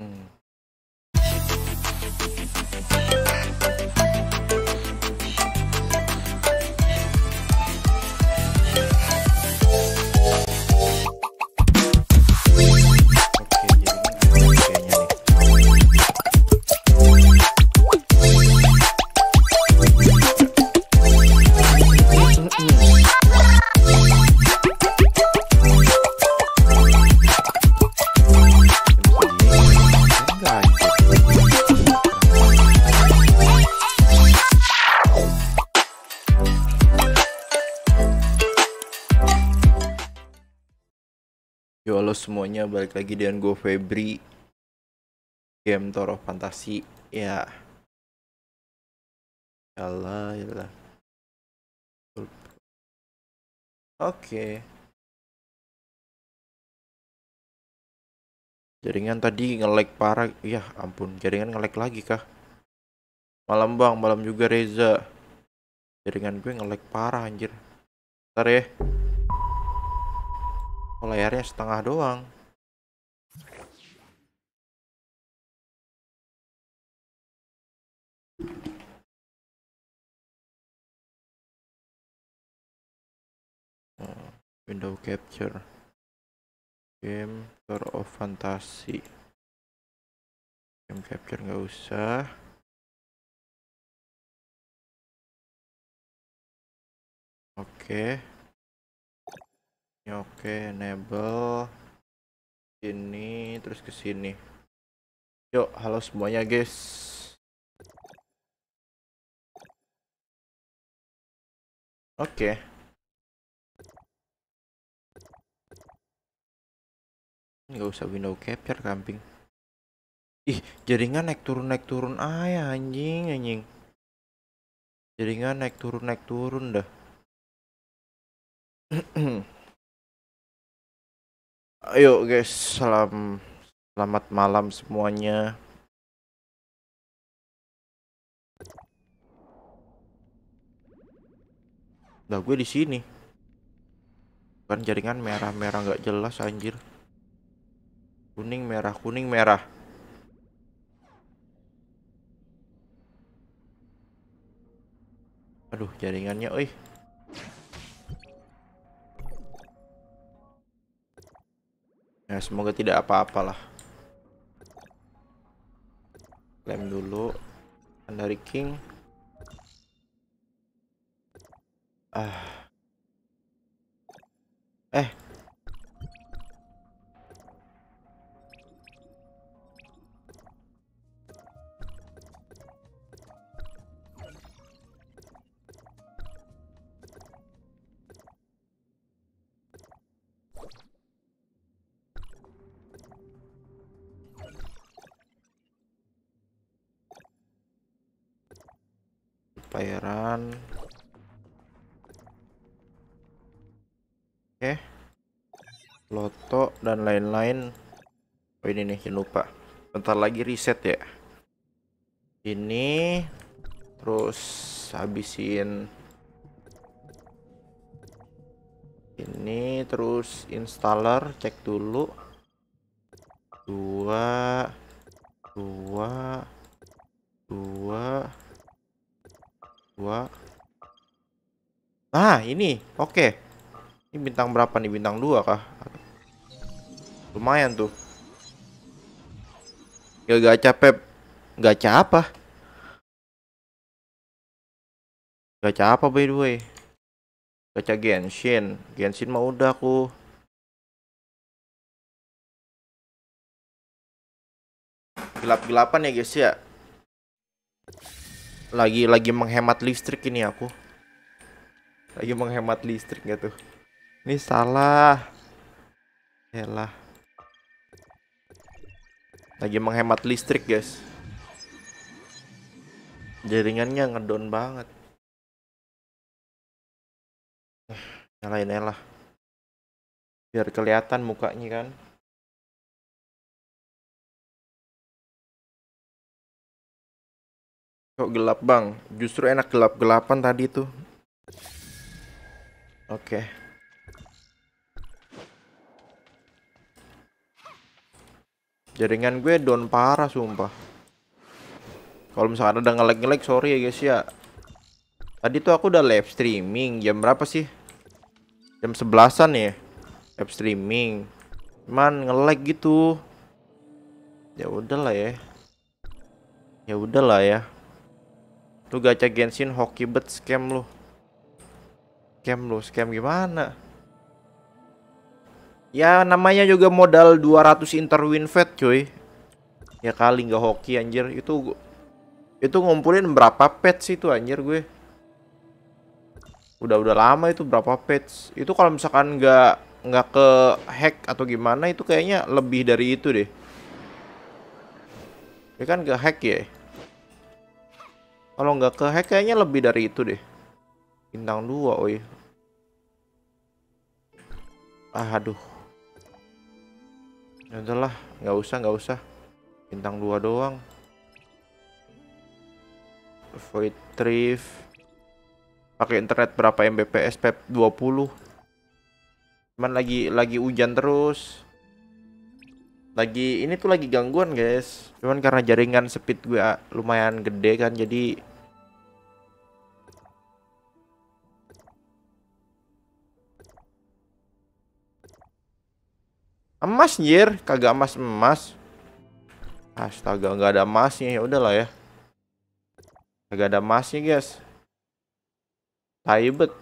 Yo semuanya balik lagi dengan gue Febri. Game Toro Fantasi. Ya. Yalah yalah Oke. Jaringan tadi nge-lag parah. Ya ampun jaringan nge-lag lagi kah? Malam bang. Malam juga Reza. Jaringan gue nge-lag parah anjir. Ntar ya Oh, layarnya setengah doang. Oh, window capture. Game Tour of Fantasy. Game capture nggak usah. Oke. Okay. Oke, enable ini terus ke sini. Yuk, halo semuanya, guys. Oke. Nggak usah window capture camping. Ih, jaringan naik turun naik turun ah anjing anjing. Jaringan naik turun naik turun dah. Ayo guys, salam selamat malam semuanya. Nah, gue di sini. Kan jaringan merah-merah nggak jelas anjir. Kuning merah, kuning merah. Aduh, jaringannya, oi. Ya semoga tidak apa-apalah. Klaim dulu. Dari King. Ah. Eh. Bayaran oke. Loto dan lain-lain. Oh ini nih jangan lupa. Bentar lagi reset ya. Ini terus habisin. Ini terus installer cek dulu. Dua dua dua dua ah ini. Oke. Okay. ini bintang berapa nih? Bintang dua kah? Lumayan tuh. Gak gacha pep gacha apa gacha apa by the way. Gacha Genshin. Genshin mah udah aku. Gelap-gelapan ya guys ya lagi lagi menghemat listrik ini aku. Lagi menghemat listrik gitu ini salah. Yalah lagi menghemat listrik guys. Jaringannya ngedon banget. Nyalain lah biar kelihatan mukanya kan Kok gelap bang? Justru enak gelap-gelapan tadi tuh. Oke. Okay. Jaringan gue down parah sumpah. Kalau misalkan ada ngelag-ngelag sorry ya guys ya. Tadi tuh aku udah live streaming jam berapa sih? Jam sebelasan ya. Live streaming. Cuman ngelag gitu. Ya udahlah ya. Ya udahlah ya. Tuh gacha Genshin hoki bet scam lu. Scam lu, scam gimana? Ya namanya juga modal 200 interwin fat cuy. Ya kali nggak hoki anjir itu itu ngumpulin berapa pet sih itu anjir gue. Udah udah lama itu berapa pet. Itu kalau misalkan nggak nggak ke hack atau gimana itu kayaknya lebih dari itu deh. Ya kan ke hack ya. Kalau nggak ke hack kayaknya lebih dari itu deh. Bintang dua, oi. Ah, aduh. Ya udahlah, nggak usah, nggak usah. Bintang dua doang. Void Thrift. Pakai internet berapa Mbps? Pep 20. Cuman lagi lagi hujan terus. Lagi ini tuh lagi gangguan, guys. Cuman karena jaringan speed gue lumayan gede kan jadi Emas anjir, kagak emas emas. Astaga, nggak ada emasnya. Ya udahlah ya. Kagak ada emasnya, guys. Taibet.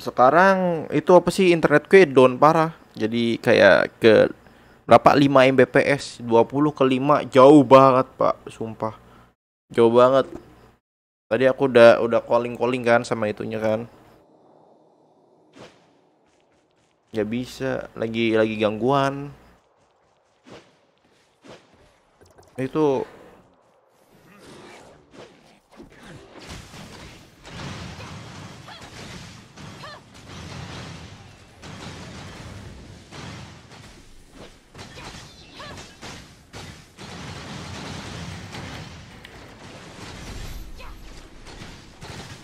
Sekarang itu apa sih internet gue down parah. Jadi kayak ke berapa? 5 Mbps. 20 ke 5 jauh banget pak. Sumpah. Jauh banget. Tadi aku udah udah calling calling kan sama itunya kan. Nggak bisa. Lagi lagi gangguan. Itu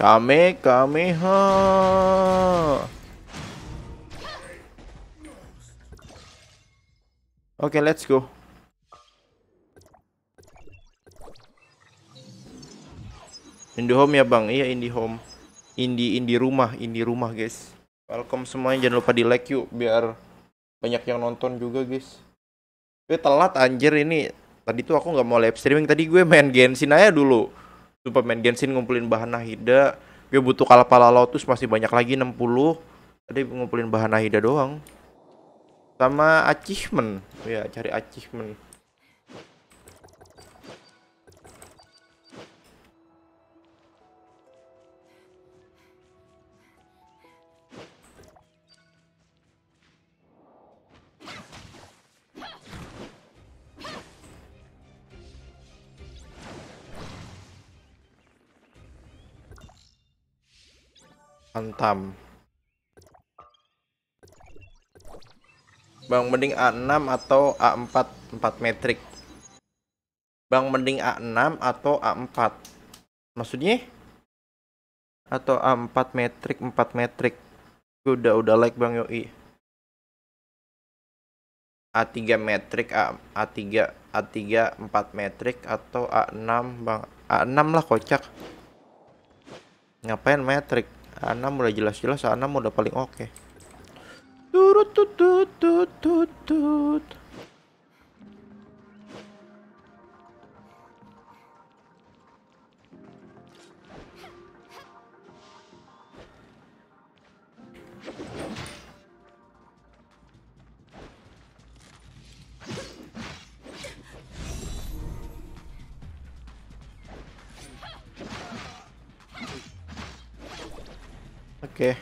Kame, kame, ha. Okay, let's go. home ya bang, iya home. Indi indi rumah, indi rumah guys. Welcome semuanya, jangan lupa di like yuk biar banyak yang nonton juga guys. Gue telat anjir ini. Tadi tuh aku nggak mau live streaming, tadi gue main Genshin aja dulu Lupa main Genshin ngumpulin bahan Nahida. Gue butuh Kalpala Lotus masih banyak lagi 60. Tadi ngumpulin bahan Nahida doang. Sama achievement. Ya, cari achievement. Antam. Bang mending A6 atau A4 4 metrik. Bang mending A6 atau A4. Maksudnya? Atau A4 metrik 4 metrik. Udah udah like Bang Yoi. A3 metrik A, A3 A3 4 metrik atau A6 Bang A6 lah kocak. Ngapain metrik? A6 udah jelas-jelas A6 udah paling oke. Okay. Turut tut tut tut tut Oke.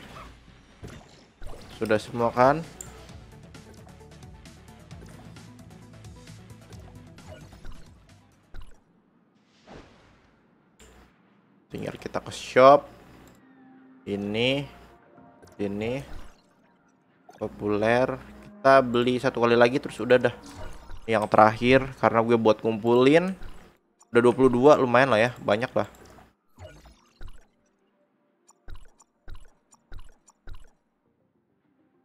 Sudah semua kan? Tinggal kita ke shop. Ini ini populer. Kita beli satu kali lagi terus udah dah. Yang terakhir karena gue buat ngumpulin Udah 22 lumayan lah ya, banyak lah.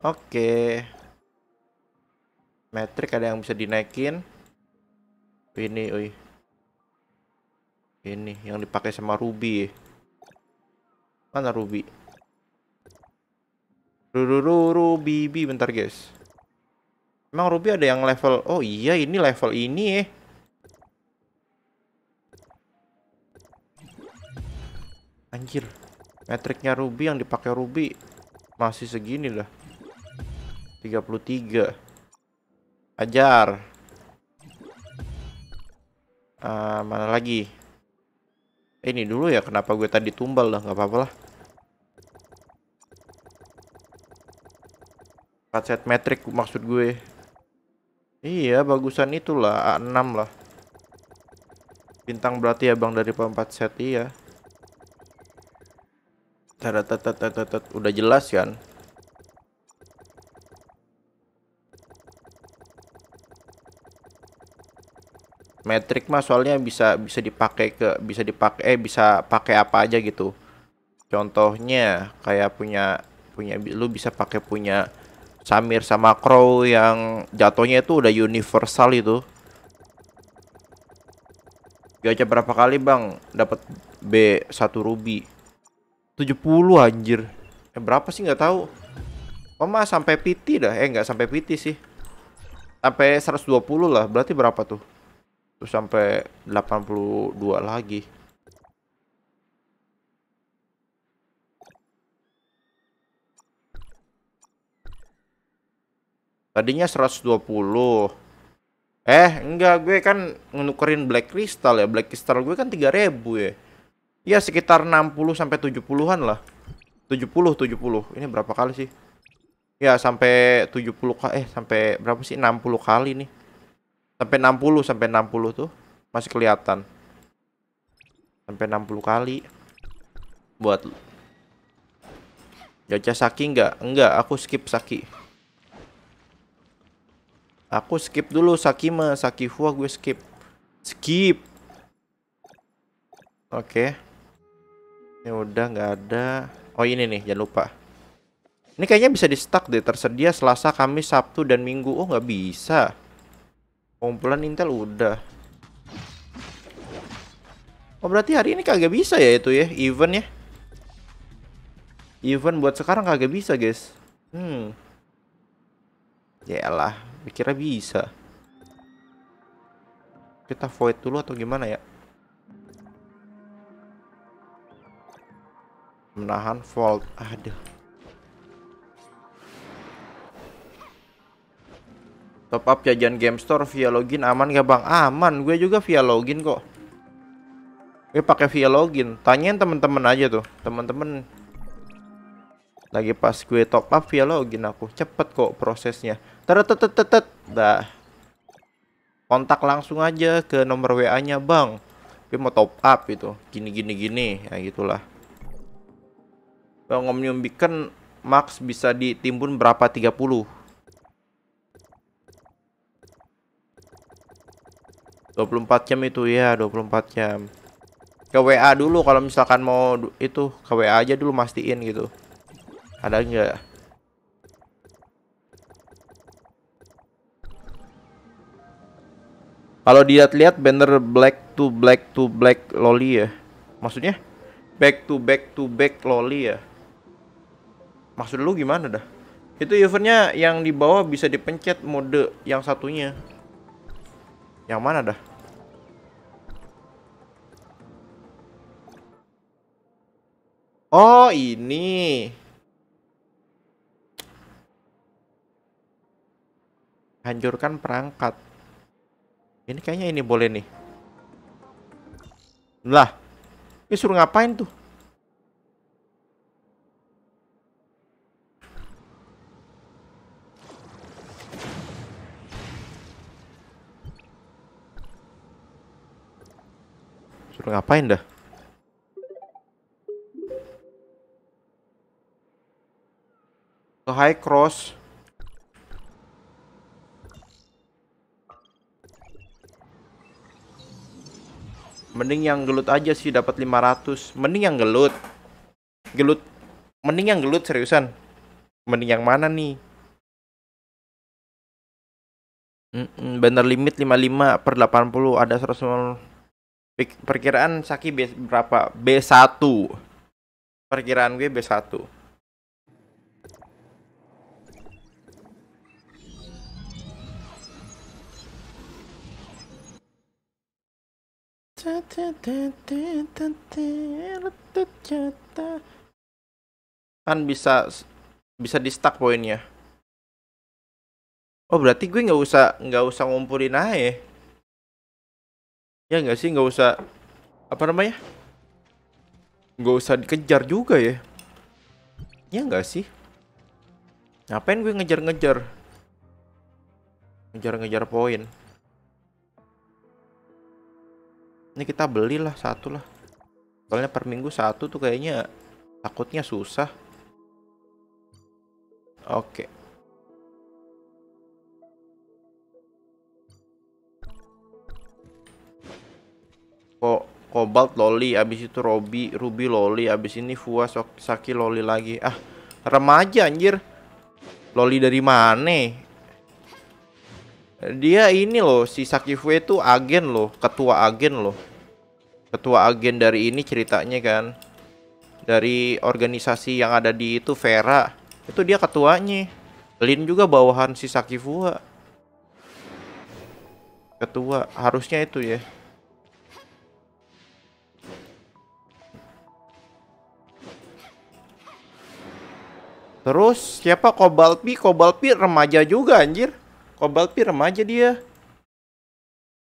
Oke. Metrik ada yang bisa dinaikin. Ini, oi. Ini yang dipakai sama Ruby. Mana Ruby? Ruru Ruby, bentar guys. Emang Ruby ada yang level Oh iya ini level ini ya Anjir Metriknya Ruby yang dipakai Ruby Masih segini lah 33 Ajar uh, Mana lagi eh, Ini dulu ya kenapa gue tadi tumbal lah nggak apa-apa lah set metrik maksud gue Iya, bagusan itulah A6 lah. Bintang berarti ya Bang dari 4 set iya. Tatatatatatat udah jelas kan? Metrik mah soalnya bisa bisa dipakai ke bisa dipakai eh bisa pakai apa aja gitu. Contohnya kayak punya punya lu bisa pakai punya Samir sama Crow yang jatuhnya itu udah universal itu. Gacha berapa kali bang dapat B1 ruby? 70 anjir. Eh berapa sih nggak tahu. Oh mah sampai PT dah. Eh nggak sampai PT sih. Sampai 120 lah. Berarti berapa tuh? Terus sampai 82 lagi. Tadinya 120. Eh, enggak, gue kan nukerin Black Crystal ya. Black Crystal gue kan 3000 ya. Ya sekitar 60 sampai 70-an lah. 70 70. Ini berapa kali sih? Ya sampai 70 kali eh sampai berapa sih? 60 kali nih. Sampai 60 sampai 60 tuh masih kelihatan. Sampai 60 kali. Buat Gacha Saki enggak? Enggak, aku skip Saki. Aku skip dulu Sakima, Sakifua gue skip. Skip. Oke. Okay. Ini udah nggak ada. Oh ini nih, jangan lupa. Ini kayaknya bisa di stuck deh. Tersedia Selasa, Kamis, Sabtu, dan Minggu. Oh nggak bisa. Kumpulan Intel udah. Oh berarti hari ini kagak bisa ya itu ya, event ya. Event buat sekarang kagak bisa guys. Hmm. Yalah, Kira bisa. Kita void dulu atau gimana ya? Menahan vault. Ada. Top up jajan game store via login aman gak bang? Aman, gue juga via login kok. Gue pakai via login. Tanyain temen-temen aja tuh, temen-temen. Lagi pas gue top up via login aku. Cepet kok prosesnya. Tetetetetet dah. Kontak langsung aja ke nomor WA nya bang. Gue mau top up itu. Gini gini gini. Ya gitulah. Bang Omnium Beacon max bisa ditimbun berapa? 30 24 jam itu ya 24 jam ke WA dulu kalau misalkan mau itu ke WA aja dulu mastiin gitu ada nggak? Kalau dilihat-lihat banner black to black to black loli ya. Maksudnya back to back to back loli ya. Maksud lu gimana dah? Itu eventnya yang di bawah bisa dipencet mode yang satunya. Yang mana dah? Oh, ini. hancurkan perangkat ini kayaknya ini boleh nih lah ini suruh ngapain tuh ngapain dah ke high cross Mending yang gelut aja sih dapat 500. Mending yang gelut. Gelut. Mending yang gelut seriusan. Mending yang mana nih? Mm -mm, bener limit 55 per 80 ada 100 perkiraan Saki B berapa? B1 perkiraan gue B1 kan bisa bisa di stack poinnya. Oh berarti gue nggak usah nggak usah ngumpulin aja ya nggak sih nggak usah apa namanya nggak usah dikejar juga ya. Ya nggak sih. Ngapain gue ngejar-ngejar? Ngejar-ngejar poin. Ini kita belilah satu lah. Soalnya per minggu satu tuh kayaknya takutnya susah. Oke kok Cobalt Loli abis itu Robi Ruby Loli abis ini Fua Saki Loli lagi. Ah remaja anjir. Loli dari mana? Dia ini loh si Saki Fue itu agen loh ketua agen loh. Ketua agen dari ini ceritanya kan. Dari organisasi yang ada di itu Vera. Itu dia ketuanya. Lin juga bawahan si Saki Fua. Ketua harusnya itu ya Terus siapa Kobalpi? Kobalpi remaja juga anjir. Kobalpi remaja dia.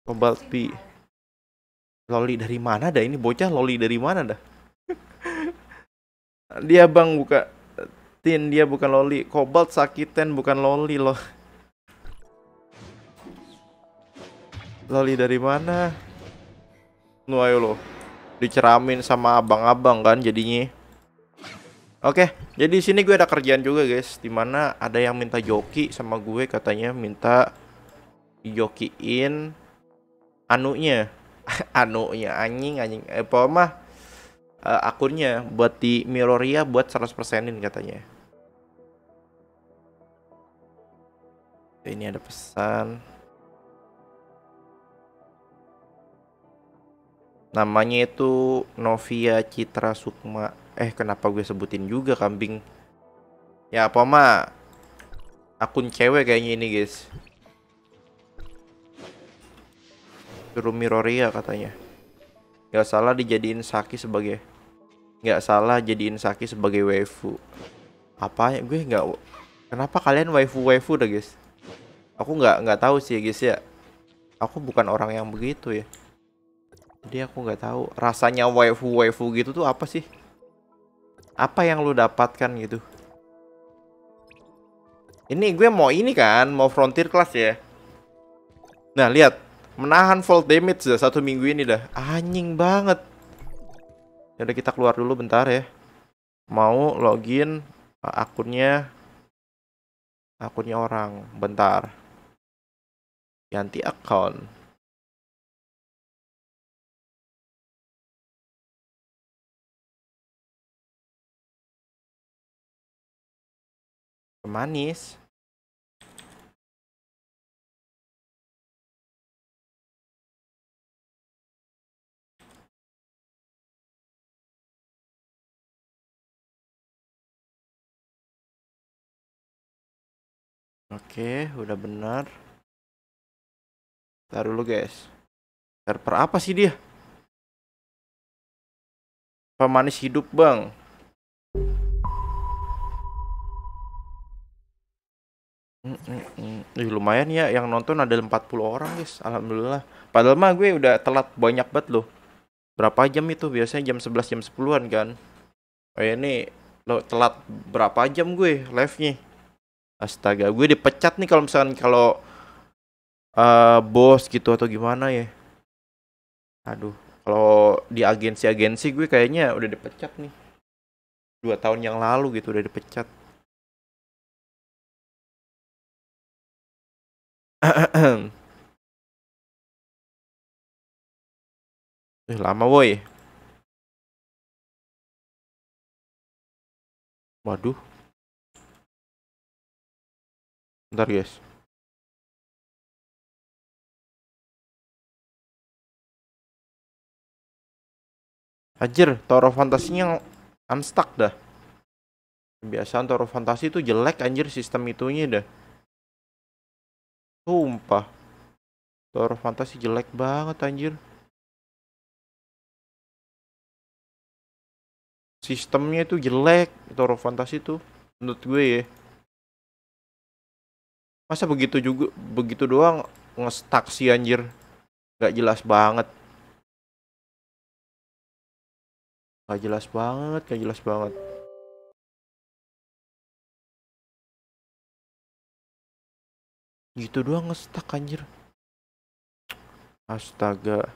Kobalpi. Loli dari mana dah ini bocah loli dari mana dah? dia bang buka tin dia bukan loli. Kobalt sakiten bukan loli loh. Loli dari mana? Nu ayo lo. Diceramin sama abang-abang kan jadinya. Oke, jadi di sini gue ada kerjaan juga guys, di mana ada yang minta joki sama gue katanya minta jokiin anunya, anunya anjing anjing, eh mah uh, akunnya buat di Miroria buat 100%in katanya. Ini ada pesan. Namanya itu Novia Citra Sukma Eh kenapa gue sebutin juga kambing? Ya apa mah Akun cewek kayaknya ini guys. Suruh Miroria katanya. Gak salah dijadiin Saki sebagai Gak salah jadiin Saki sebagai waifu. Apa ya gue gak Kenapa kalian waifu-waifu dah guys? Aku nggak nggak tahu sih guys ya. Aku bukan orang yang begitu ya. Jadi aku nggak tahu rasanya waifu-waifu gitu tuh apa sih apa yang lu dapatkan gitu? Ini gue mau ini kan mau frontier class ya. Nah lihat. Menahan fall damage dah satu minggu ini dah. Anjing banget. Ya udah kita keluar dulu bentar ya. Mau login akunnya. Akunnya orang. Bentar. Ganti account manis. Oke, udah benar. Taruh dulu, guys. Server apa sih dia? Pemanis hidup, Bang. Mm, lumayan ya yang nonton ada 40 orang guys. Alhamdulillah. Padahal mah gue udah telat banyak banget loh. Berapa jam itu? Biasanya jam 11 jam 10an kan. Oh ya ini lo telat berapa jam gue live-nya? Astaga gue dipecat nih kalau misalkan kalau uh, bos gitu atau gimana ya. Aduh kalau di agensi-agensi gue kayaknya udah dipecat nih. Dua tahun yang lalu gitu udah dipecat Eh, lama woi. Waduh. Bentar guys. Anjir, Toro Fantasinya unstuck dah. Kebiasaan Toro Fantasi itu jelek anjir sistem itunya dah. Sumpah. Toro Fantasi jelek banget anjir. Sistemnya itu jelek Toro Fantasi itu menurut gue ya. Masa begitu juga begitu doang ngestak sih anjir. Gak jelas banget. Gak jelas banget, gak jelas banget. Gitu doang ngestak anjir. Astaga.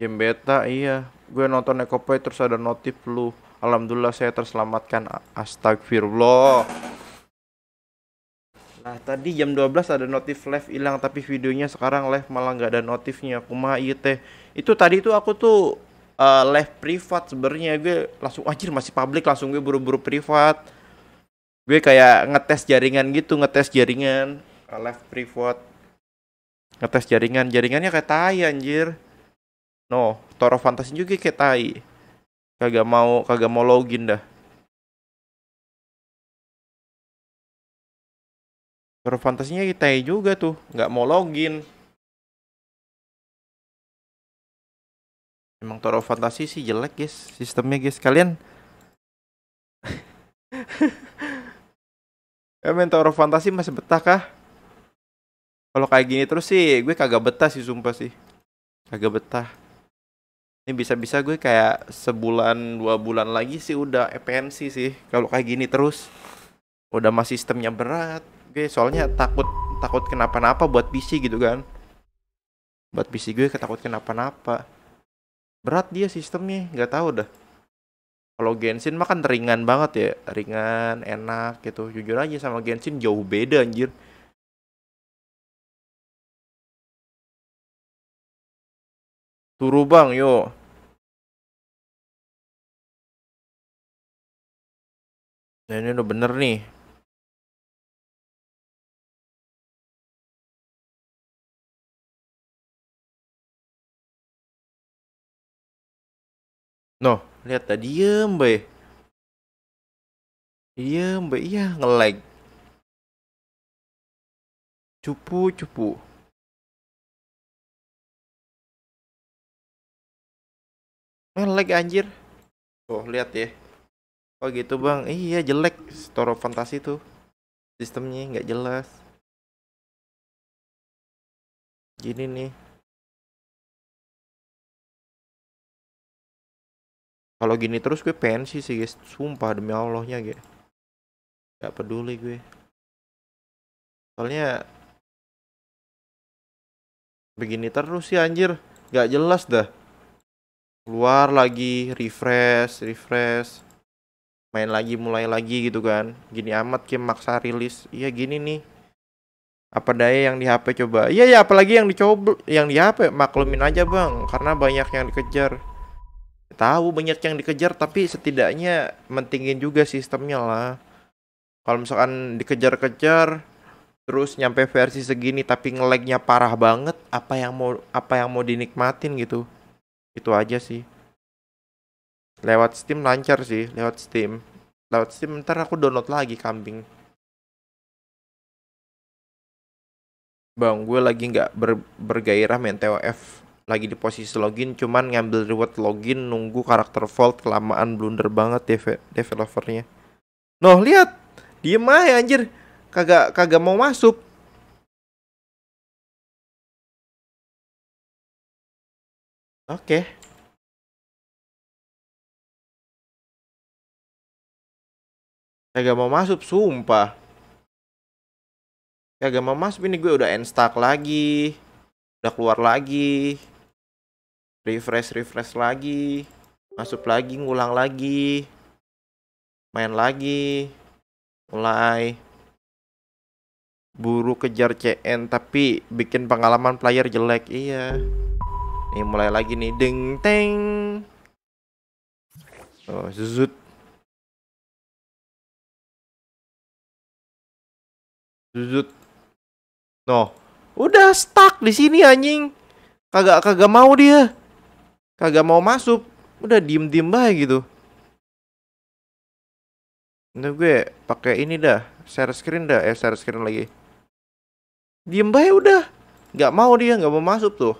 Game beta iya Gue nonton Ekopoy terus ada notif lu Alhamdulillah saya terselamatkan Astagfirullah Nah tadi jam 12 ada notif live hilang Tapi videonya sekarang live malah nggak ada notifnya. Kumaha iya teh. Itu tadi tuh aku tuh uh, live privat sebenarnya. Gue langsung anjir masih publik langsung gue buru-buru privat. Gue kayak ngetes jaringan gitu ngetes jaringan. Uh, live privat. Ngetes jaringan. Jaringannya kayak tai anjir. No, Toro Fantasy juga kayak tai. Kagak mau kagak mau login dah. Toro Fantasinya kita juga tuh, nggak mau login. Emang Toro Fantasi sih jelek guys, sistemnya guys. Kalian Ya main Toro Fantasi masih betah kah? Kalau kayak gini terus sih, gue kagak betah sih sumpah sih. Kagak betah. Ini bisa-bisa gue kayak sebulan dua bulan lagi sih udah EPNC sih. Kalau kayak gini terus, udah masih sistemnya berat. Gue soalnya takut takut kenapa-napa buat PC gitu kan. Buat PC gue ketakut kenapa-napa. Berat dia sistemnya, nggak tahu dah. Kalau Genshin mah kan ringan banget ya, ringan, enak gitu. Jujur aja sama Genshin jauh beda anjir. Turu bang, yo. Nah ini udah bener nih. Noh, lihat tadi diem, bay. Diem, bay. Iya, nge-lag. Cupu, cupu. Eh, lag anjir. Oh, lihat ya. Oh gitu bang. Iya jelek Toro Fantasi tuh. Sistemnya nggak jelas. Gini nih. Kalau gini terus gue pensi sih guys. Sumpah demi Allahnya gue. Gak peduli gue. Soalnya begini terus sih anjir. Gak jelas dah. Keluar lagi refresh refresh. Main lagi mulai lagi gitu kan. Gini amat game maksa rilis. Iya gini nih. Apa daya yang di HP coba? Iya ya apalagi yang dicoba yang di HP maklumin aja bang. Karena banyak yang dikejar tahu banyak yang dikejar tapi setidaknya mentingin juga sistemnya lah. Kalau misalkan dikejar-kejar terus nyampe versi segini tapi ngelagnya parah banget apa yang mau apa yang mau dinikmatin gitu? Itu aja sih. Lewat Steam lancar sih lewat Steam. Lewat Steam ntar aku download lagi kambing. Bang, gue lagi nggak ber, bergairah main TOF lagi di posisi login cuman ngambil reward login nunggu karakter vault kelamaan blunder banget dev developernya. Noh, lihat. Diem aja anjir. Kagak kagak mau masuk. Oke. Okay. Kagak mau masuk, sumpah. Kagak mau masuk, ini gue udah install lagi. Udah keluar lagi. Refresh refresh lagi. Masuk lagi ngulang lagi. Main lagi. Mulai. Buru kejar CN tapi bikin pengalaman player jelek. Iya. Nih mulai lagi nih. Ding teng. Oh zuzut zuzut no. Udah stuck di sini anjing. Kagak kagak mau dia kagak mau masuk. Udah diem diem baik gitu. Nah gue pakai ini dah share screen dah eh share screen lagi. Diem baik udah. Nggak mau dia nggak mau masuk tuh.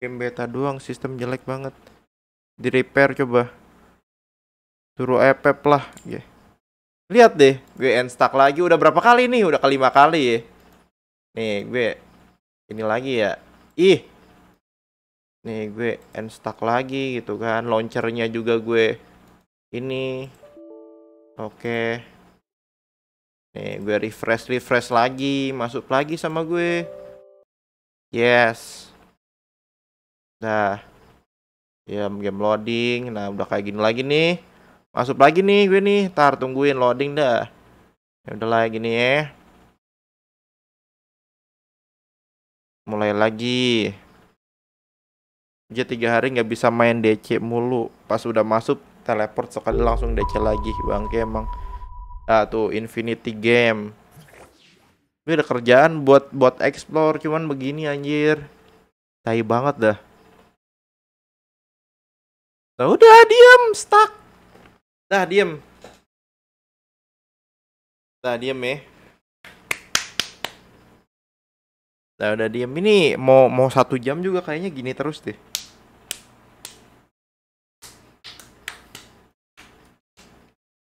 Game beta doang sistem jelek banget. Di repair coba. Suruh epep lah ya lihat deh gue stuck lagi. Udah berapa kali nih? Udah kelima kali ya nih gue ini lagi ya. Ih nih gue unstuck lagi gitu kan. Launchernya juga gue ini. Oke. Nih gue refresh refresh lagi masuk lagi sama gue. Yes. Nah ya game loading. Nah udah kayak gini lagi nih. Masuk lagi nih gue nih. Tar tungguin loading dah. Ya udah lagi nih ya. Mulai lagi dia tiga hari nggak bisa main DC mulu. Pas udah masuk teleport sekali langsung DC lagi. Bangke emang ah tuh Infinity Game. Gue ada kerjaan buat buat explore cuman begini anjir. Tai banget dah. Nah, udah diam stuck. Dah diam dah diam ya Nah udah diam ini mau mau satu jam juga kayaknya gini terus deh.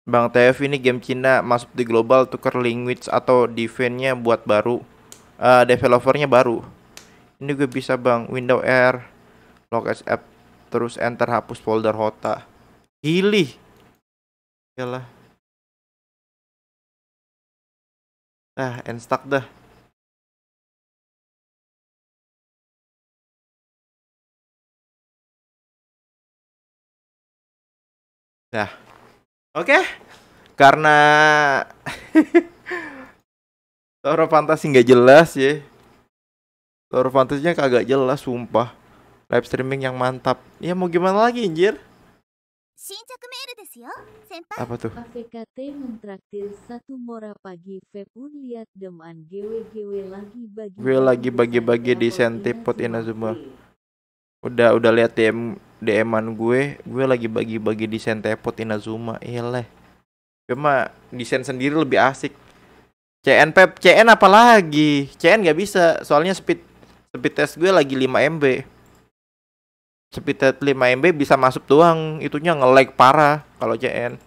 Bang TF ini game Cina masuk di global tuker language atau defense-nya buat baru uh, developernya baru. Ini gue bisa bang window R lock as app terus enter hapus folder hota. Hilih. Yalah. Ah, instack dah. Nah, Oke. Okay. Karena Toro fantasi nggak jelas ya. Toro fantasinya kagak jelas sumpah. Live streaming yang mantap. Ya mau gimana lagi anjir? Apa tuh? AVKT mentraktir satu mora pagi Fepun lihat deman GW lagi bagi Gue lagi bagi-bagi di Sentipot Inazuma. Udah udah lihat DM DM-an gue, gue lagi bagi-bagi desain tepot Inazuma. Iyalah. Cuma desain sendiri lebih asik. CN Pep, CN apa lagi? CN nggak bisa, soalnya speed speed test gue lagi 5 MB. Speed test 5 MB bisa masuk doang, itunya nge-lag parah kalau CN.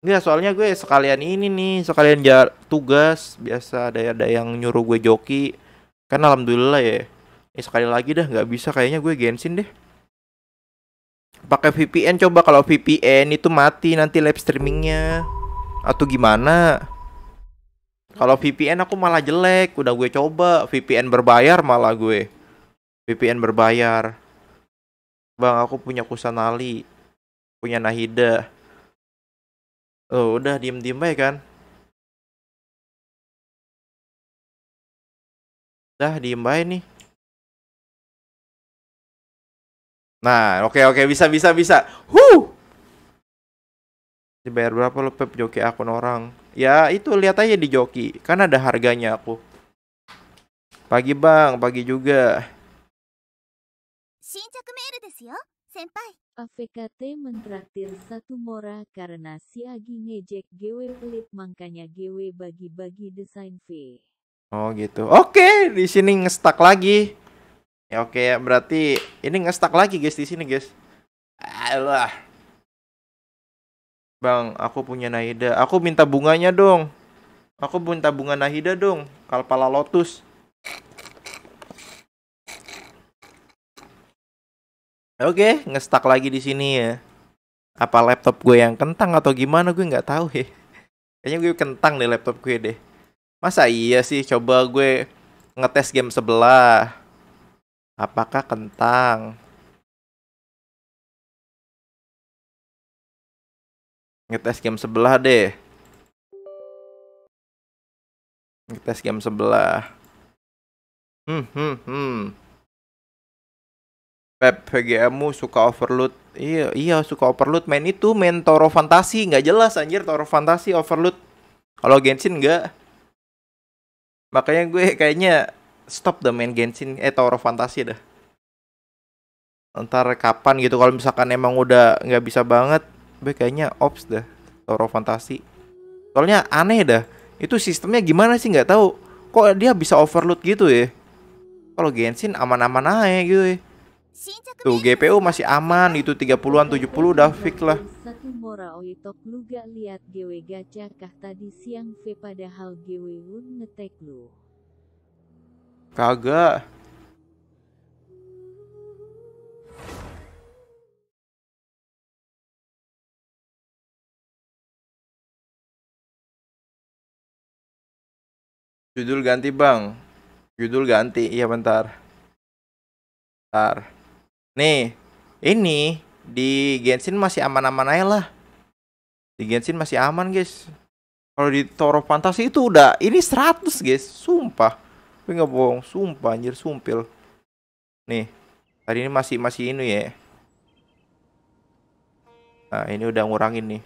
Enggak, soalnya gue sekalian ini nih, sekalian jar tugas biasa ada ada yang nyuruh gue joki. Kan alhamdulillah ya. Ini sekali lagi dah nggak bisa kayaknya gue Genshin deh. Pakai VPN coba kalau VPN itu mati nanti live streamingnya. Atau gimana? Kalau VPN aku malah jelek udah gue coba. VPN berbayar malah gue. VPN berbayar. Bang aku punya Kusanali punya Nahida. Oh udah diem diem aja kan? Dah diem aja nih Nah, oke okay, oke okay, bisa bisa bisa. Huh. Dibayar berapa lo Pep joki akun orang? Ya itu lihat aja di joki, kan ada harganya aku. Pagi bang, pagi juga. AVKT mentraktir satu mora karena si Agi ngejek GW pelit makanya GW bagi-bagi desain V. Oh gitu. Oke, di sini ngestak lagi. Ya oke ya, berarti ini ngestak lagi guys di sini guys. Alah. Bang, aku punya Nahida. Aku minta bunganya dong. Aku minta bunga Nahida dong. Kalpala Lotus. Oke, ngestak lagi di sini ya. Apa laptop gue yang kentang atau gimana gue nggak tahu ya. Kayaknya gue kentang deh laptop gue deh. Masa iya sih coba gue ngetes game sebelah Apakah kentang? Ngetes game sebelah deh. Ngetes game sebelah. Hmm, hmm, hmm. Pep VGMu suka overload. Iya, iya suka overload. Main itu main Toro Fantasi nggak jelas anjir Toro Fantasi overload. Kalau Genshin nggak. Makanya gue kayaknya stop dah main Genshin eh Toro Fantasi dah. Ntar kapan gitu kalau misalkan emang udah nggak bisa banget gue kayaknya ops dah Toro Fantasi soalnya aneh dah itu sistemnya gimana sih nggak tahu. Kok dia bisa overload gitu ya? Kalau Genshin aman-aman aja gitu ya. Tuh GPU masih aman itu 30-an 70 udah fix lah. Satu mora oitok lu gak liat GW gacha kah tadi siang V padahal GW un ngetek lu. Kagak. Judul ganti bang. Judul ganti. Iya bentar. Bentar. Nih Ini Di Genshin masih aman-aman aja lah. Di Genshin masih aman guys. Kalau di Toro Fantasi itu udah Ini 100 guys. Sumpah Gue nggak bohong. Sumpah anjir Sumpil. Nih Tadi ini masih Masih ini ya. Nah ini udah ngurangin nih.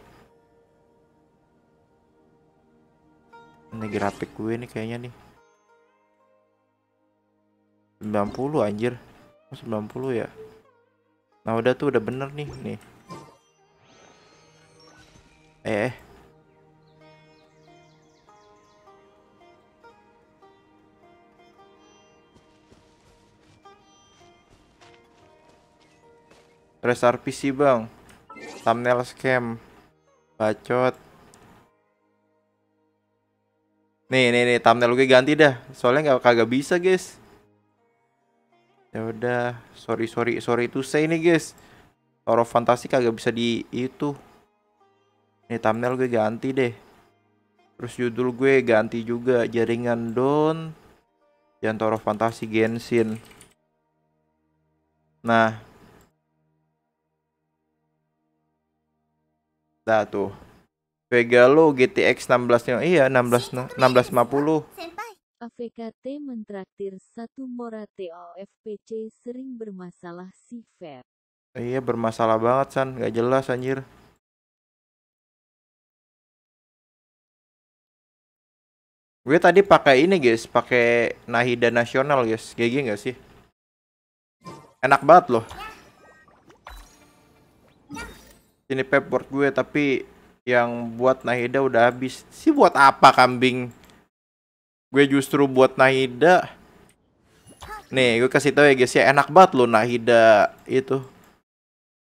Ini grafik gue nih kayaknya nih. 90 anjir. Oh, 90 ya. Nah udah tuh udah bener nih nih. Eh Restart PC bang Thumbnail scam Bacot Nih, nih, nih, thumbnail gue ganti dah. Soalnya nggak kagak bisa, guys. Ya udah, sorry, sorry, sorry itu say nih, guys. Toro Fantasi kagak bisa di itu. Nih thumbnail gue ganti deh. Terus judul gue ganti juga jaringan Don dan Toro Fantasi Genshin. Nah. Dah tuh. Vegalo GTX 16 iya 16 1650 AVKT mentraktir satu mora TOFPC sering bermasalah si Feb. iya bermasalah banget san. Nggak jelas anjir. Gue tadi pakai ini guys. Pakai Nahida nasional guys. GG nggak sih? Enak banget loh ini pepboard gue tapi yang buat Nahida udah habis sih buat apa kambing gue justru buat Nahida nih gue kasih tau ya guys ya enak banget loh Nahida itu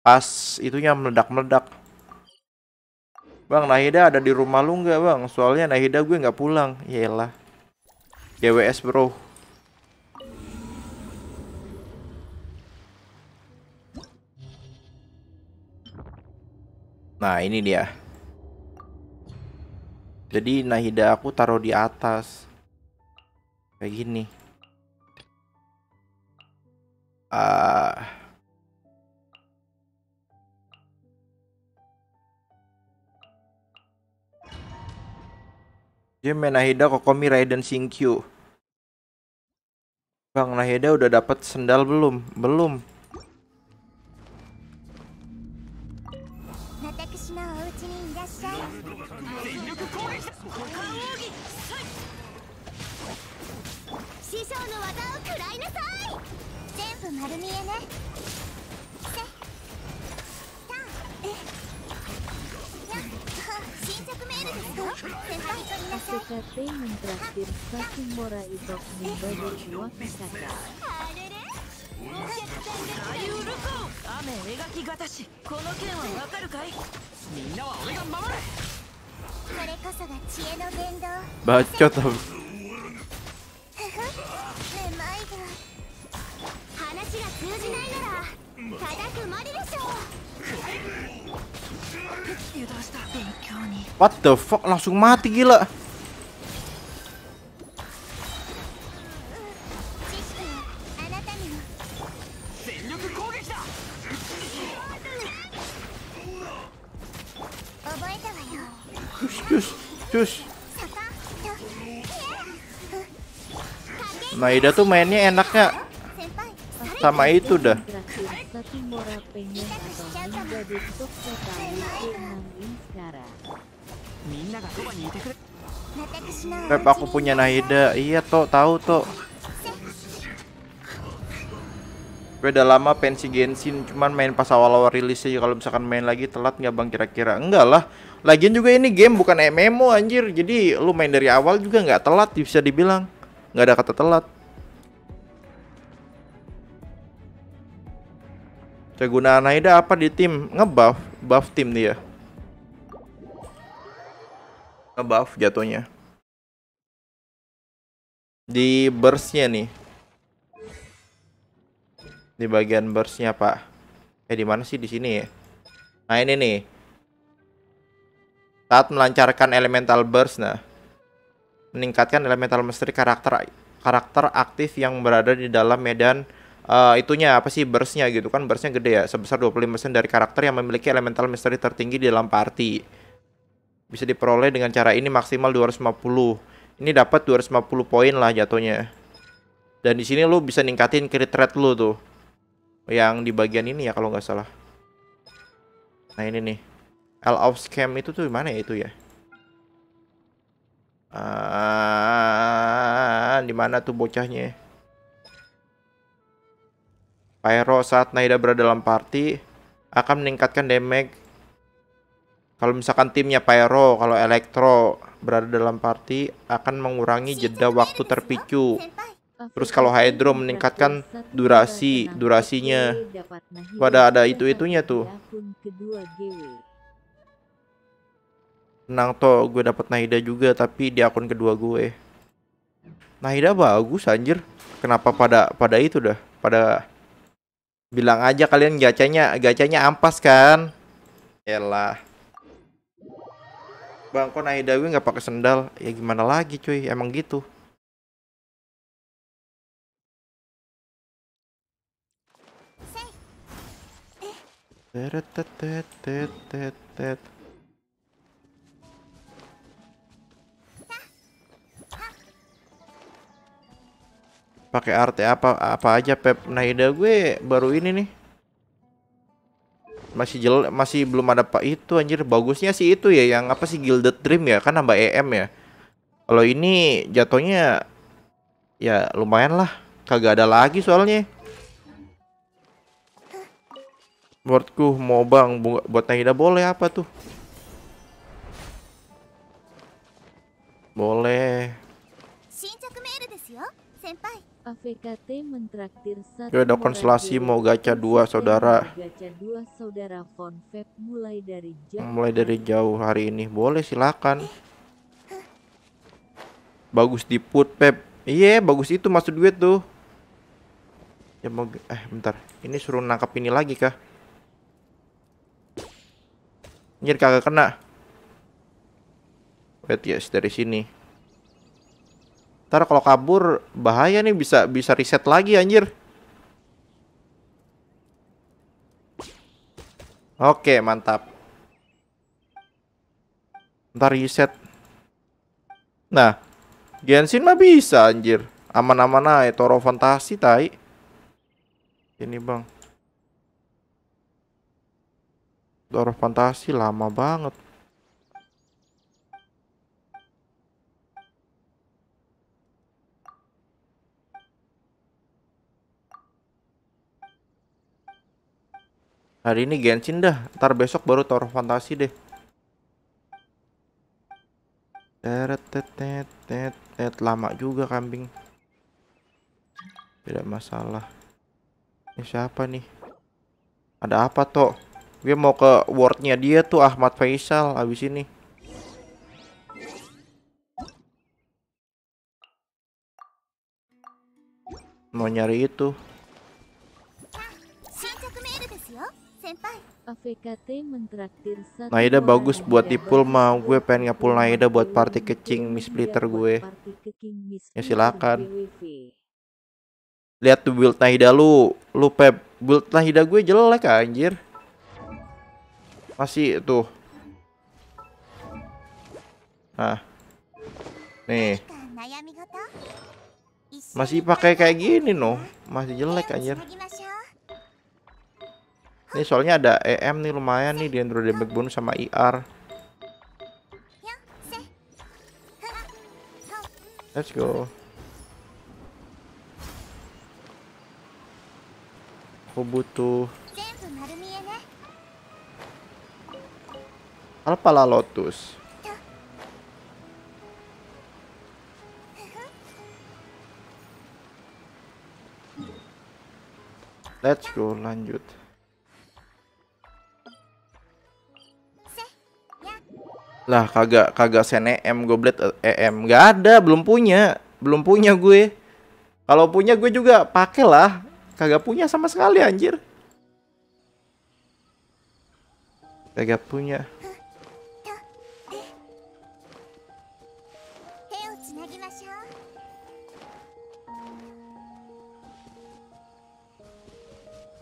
pas itunya meledak-meledak Bang Nahida ada di rumah lu nggak bang? Soalnya Nahida gue nggak pulang. Yelah. GWS bro. Nah ini dia. Jadi Nahida aku taruh di atas. Kayak gini. Ah. Dia main Nahida Kokomi Raiden Shinkyu. Bang Nahida udah dapat sendal belum? Belum. 丸見えねせたえやっ新着メールですか先輩なさいウルコ雨描きがたしこの件はわかるかいみんなは俺が守れこれこそが知恵の伝道 Bacot. ふふめまいが What the fuck? Langsung mati gila. Cus. Naida tuh mainnya enaknya sama itu dah. Rep aku punya Naida. Iya toh tahu toh Beda udah lama pensi Genshin cuman main pas awal-awal rilis aja. Kalau misalkan main lagi telat nggak bang? Kira-kira enggak lah. Lagian juga ini game bukan MMO anjir. Jadi lu main dari awal juga nggak telat bisa dibilang. Nggak ada kata telat. Kegunaan Naida apa di tim? Ngebuff buff tim dia. Ngebuff jatuhnya. Di burstnya nih. Di bagian burstnya pak. Eh di mana sih? Di sini ya? Nah ini nih. Saat melancarkan elemental burst nah. Meningkatkan elemental mastery karakter karakter aktif yang berada di dalam medan eh, itunya apa sih burstnya gitu kan burstnya gede ya sebesar 25% dari karakter yang memiliki elemental mastery tertinggi di dalam party. Bisa diperoleh dengan cara ini maksimal 250 ini dapat 250 poin lah jatuhnya. Dan di sini lu bisa ningkatin crit rate lu tuh. Yang di bagian ini ya kalau nggak salah. Nah ini nih. L of scam itu tuh mana ya itu ya? Ah di mana tuh bocahnya Pyro saat Naida berada dalam party akan meningkatkan damage kalau misalkan timnya Pyro, kalau Electro berada dalam party akan mengurangi jeda waktu terpicu. Terus kalau Hydro meningkatkan durasi, durasinya. Pada ada itu-itunya tuh. Tenang toh, gue dapat Naida juga tapi di akun kedua gue. Naida bagus anjir. Kenapa pada pada itu dah? Pada bilang aja kalian gacanya gacanya ampas kan? Elah. Bang, kok Naida gue nggak pakai sendal? Ya gimana lagi cuy, emang gitu. Tet tet tet tet. pakai arti ya, apa apa aja Pep. Nah, ide gue baru ini nih. Masih jel masih belum ada Pak itu anjir. Bagusnya sih itu ya yang apa sih Gilded Dream ya kan nambah EM ya. Kalau ini jatuhnya ya lumayan lah. Kagak ada lagi soalnya. Buatku mau bang buat Naida boleh apa tuh? Boleh. AVKT mentraktir satu ada GW mau gacha dua saudara. Gacha dua saudara Von Feb mulai dari jam mulai dari jauh hari ini. Boleh silakan. Bagus di put pep iya bagus itu masuk duit tuh. Ya mau eh bentar. Ini suruh nangkap ini lagi kah? Anjir kagak kena. Wait yes dari sini ntar kalau kabur bahaya nih bisa bisa reset lagi anjir. Oke mantap. Ntar reset. Nah Genshin mah bisa anjir. Aman-aman aja Toro Fantasi tai. Ini bang. Toro Fantasi lama banget Hari ini Genshin dah, ntar besok baru Toro Fantasi deh. Teret tet tet tet tet lama juga kambing. Tidak masalah. Ini siapa nih? Ada apa toh? Gue mau ke wardnya dia tuh Ahmad Faisal abis ini. Mau nyari itu. Naida bagus buat dipul mah. gue pengen ngepul Naida buat party kecing Miss Splitter gue. ya silakan. lihat tuh build Naida lu lu pep. Build Naida gue jelek anjir. Masih tuh. Ah, nih. Masih pakai kayak gini noh. Masih jelek anjir. Ini soalnya ada EM nih lumayan nih di Android damage bonus sama IR. Let's go. Aku butuh Alpala Lotus. Let's go lanjut. lah kagak kagak sen EM goblet eh, EM nggak ada belum punya. Belum punya gue. Kalau punya gue juga pakailah kagak punya sama sekali anjir. Kagak punya.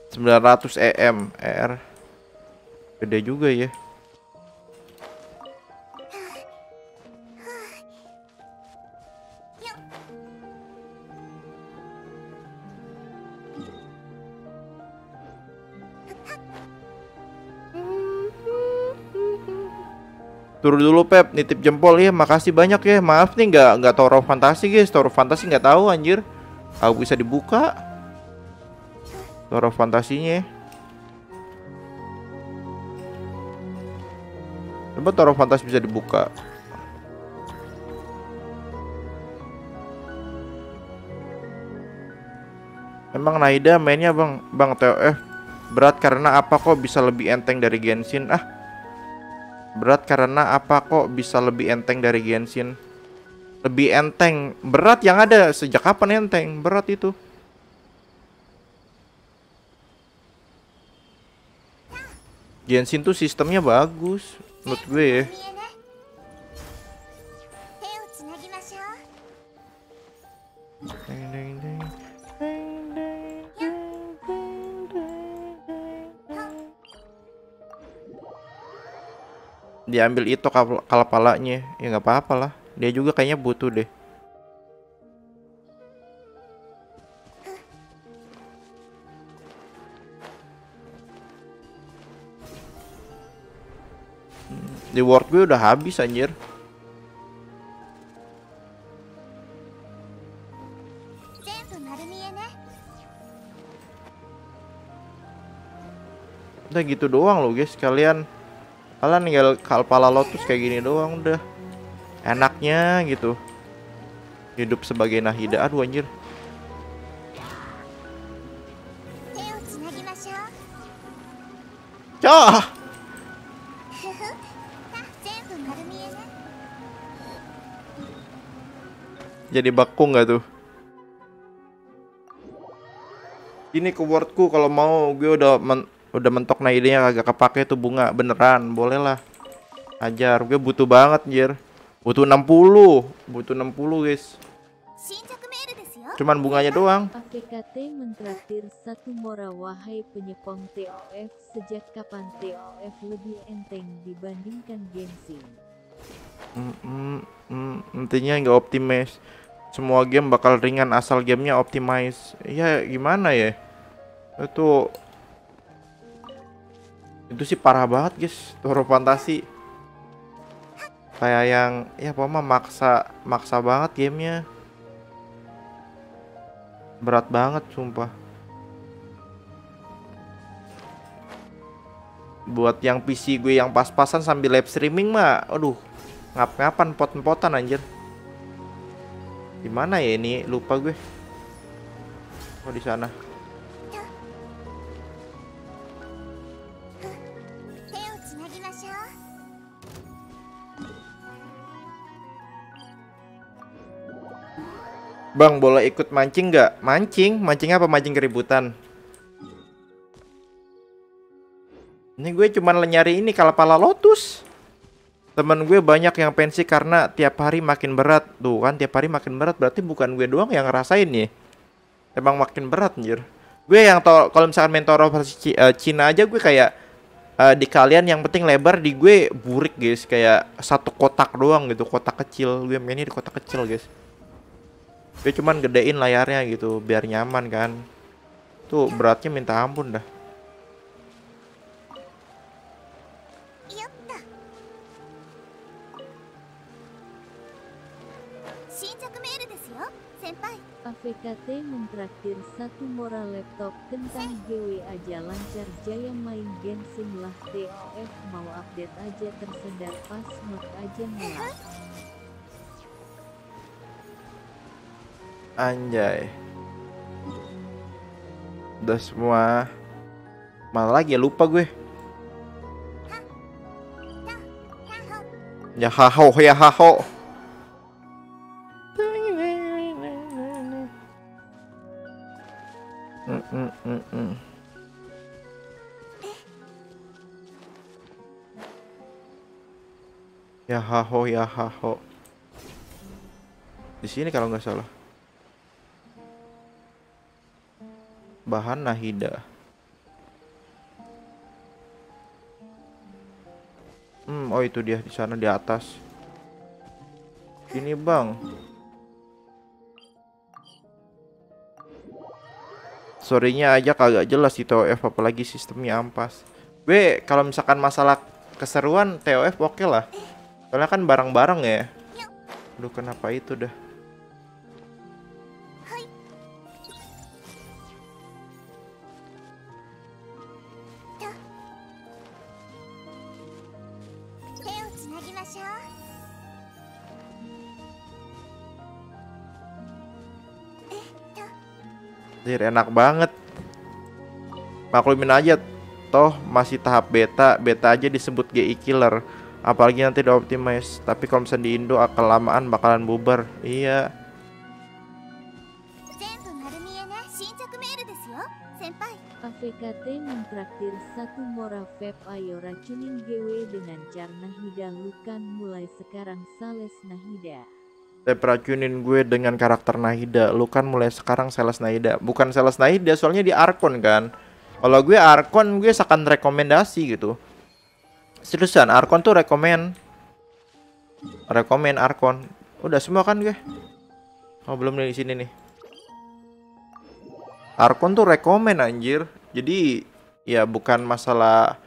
Sembilan ratus EM ER Gede juga ya. Turun dulu Pep, nitip jempol ya. Makasih banyak ya. Maaf nih nggak nggak Tower of Fantasy guys. Tower of Fantasy nggak tahu anjir. Aku bisa dibuka. Tower of Fantasinya. Coba Tower of Fantasy bisa dibuka. Emang Naida mainnya bang Bang TOF Berat karena apa kok bisa lebih enteng dari Genshin Ah Berat karena apa kok bisa lebih enteng dari Genshin? Lebih enteng. Berat yang ada. Sejak kapan enteng? Berat itu. Genshin tuh sistemnya bagus Menurut gue ya diambil itu kepalanya ya nggak apa-apa lah. Dia juga kayaknya butuh deh. Hmm, Reward gue udah habis anjir. Udah gitu doang loh guys kalian kalian tinggal kalpala lotus kayak gini doang udah. Enaknya gitu. Hidup sebagai Nahida. Aduh anjir. Cah! Jadi baku nggak tuh? Ini ke wordku kalau mau gue udah men Udah mentok nah idenya kagak kepake tuh bunga beneran. bolehlah. Ajar, gue butuh banget anjir. Butuh 60. Butuh 60, guys. Cuman bunganya doang. AKKT mentraktir satu mora wahai penyepong TOF sejak kapan TOF lebih enteng dibandingkan Genshin? Intinya nggak optimis. Semua game bakal ringan asal gamenya optimize. Ya gimana ya? Itu itu sih parah banget guys. Toro Fantasi. Kayak yang ya pokoknya maksa maksa banget gamenya. Berat banget sumpah. Buat yang PC gue yang pas-pasan sambil live streaming mah aduh ngap-ngapan pot-potan anjir. Gimana ya ini? Lupa gue. Oh di sana Bang boleh ikut mancing nggak? Mancing? Mancing apa? Mancing keributan. Ini gue cuman nyari ini kalapala lotus. Temen gue banyak yang pensi karena tiap hari makin berat. Tuh kan tiap hari makin berat Berarti bukan gue doang yang ngerasain ya. Emang makin berat anjir. Gue yang tau kalau misalkan main Toro versi eh, Cina aja gue kayak Eh, di kalian yang penting lebar di gue burik guys. Kayak satu kotak doang gitu kotak kecil. Gue mainnya di kotak kecil guys dia cuman gedein layarnya gitu biar nyaman kan. Tuh beratnya minta ampun dah. PKT mentraktir satu moral laptop tentang GW aja lancar jaya main Genshin lah TOF mau update aja tersedar pas mod aja ngelak anjay udah semua mana lagi ya lupa gue ya haho ya haho. Ya haho ya haho. Di sini kalau nggak salah. Bahan Nahida. Hmm, oh itu dia di sana di atas. Ini bang. Sorenya aja kagak jelas di TOF apalagi sistemnya ampas. B kalau misalkan masalah keseruan TOF oke lah. Soalnya kan bareng-bareng ya. Aduh kenapa itu dah. anjir enak banget. Maklumin aja toh masih tahap beta. Beta aja disebut GI killer. Apalagi nanti udah optimize tapi kalau misalnya di Indo kelamaan bakalan bubar. Iya. AVKT mentraktir satu mora vape ayo racunin GW dengan carna hidang lukan mulai sekarang sales nahida. Saya racunin gue dengan karakter Nahida. Lu kan mulai sekarang sales Nahida. Bukan sales Nahida, soalnya di Arkon kan. Kalau gue Arkon, gue akan rekomendasi gitu. Seriusan, Arkon tuh rekomend. Rekomend Arkon. Udah semua kan gue? Oh, belum di sini nih. Arkon tuh rekomend anjir. Jadi ya bukan masalah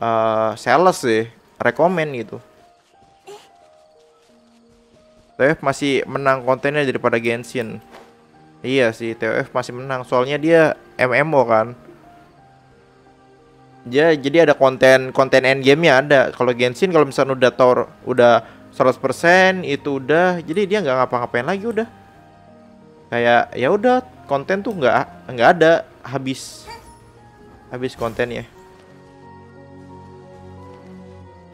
eh sales sih, rekomend gitu. TOF masih menang kontennya daripada Genshin. Iya sih, TOF masih menang. Soalnya dia MMO kan. Dia jadi ada konten konten endgame-nya ada. Kalau Genshin kalau misalnya udah tor udah 100% itu udah jadi dia nggak ngapa-ngapain lagi udah. Kayak ya udah konten tuh nggak nggak ada habis habis kontennya.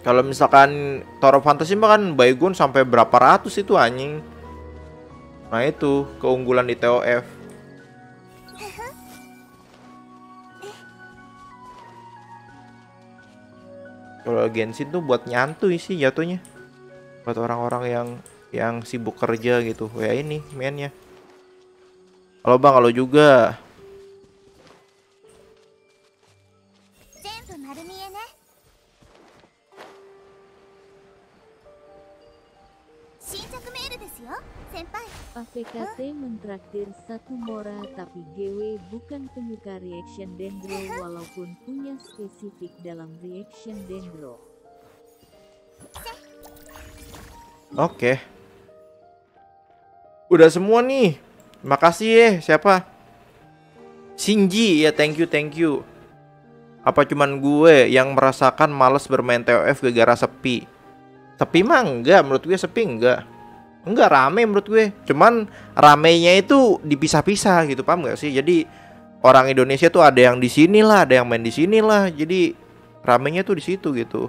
Kalau misalkan Tower of Fantasy mah kan Baygon sampai berapa ratus itu anjing. Nah itu keunggulan di TOF. Kalau Genshin tuh buat nyantuy sih jatuhnya. Buat orang-orang yang yang sibuk kerja gitu. Ya ini mainnya. Halo bang, halo juga. 先輩 AVKT mentraktir satu mora tapi GW bukan penyuka reaction dendro walaupun punya spesifik dalam reaction dendro. Oke. Udah semua nih. Makasih ya siapa? Shinji ya thank you thank you. Apa cuman gue yang merasakan males bermain TOF gara-gara sepi? Sepi mah enggak, menurut gue sepi enggak. Enggak rame menurut gue. Cuman ramenya itu dipisah-pisah gitu, paham gak sih? Jadi orang Indonesia tuh ada yang di sini lah, ada yang main di sini lah. Jadi ramenya tuh di situ gitu.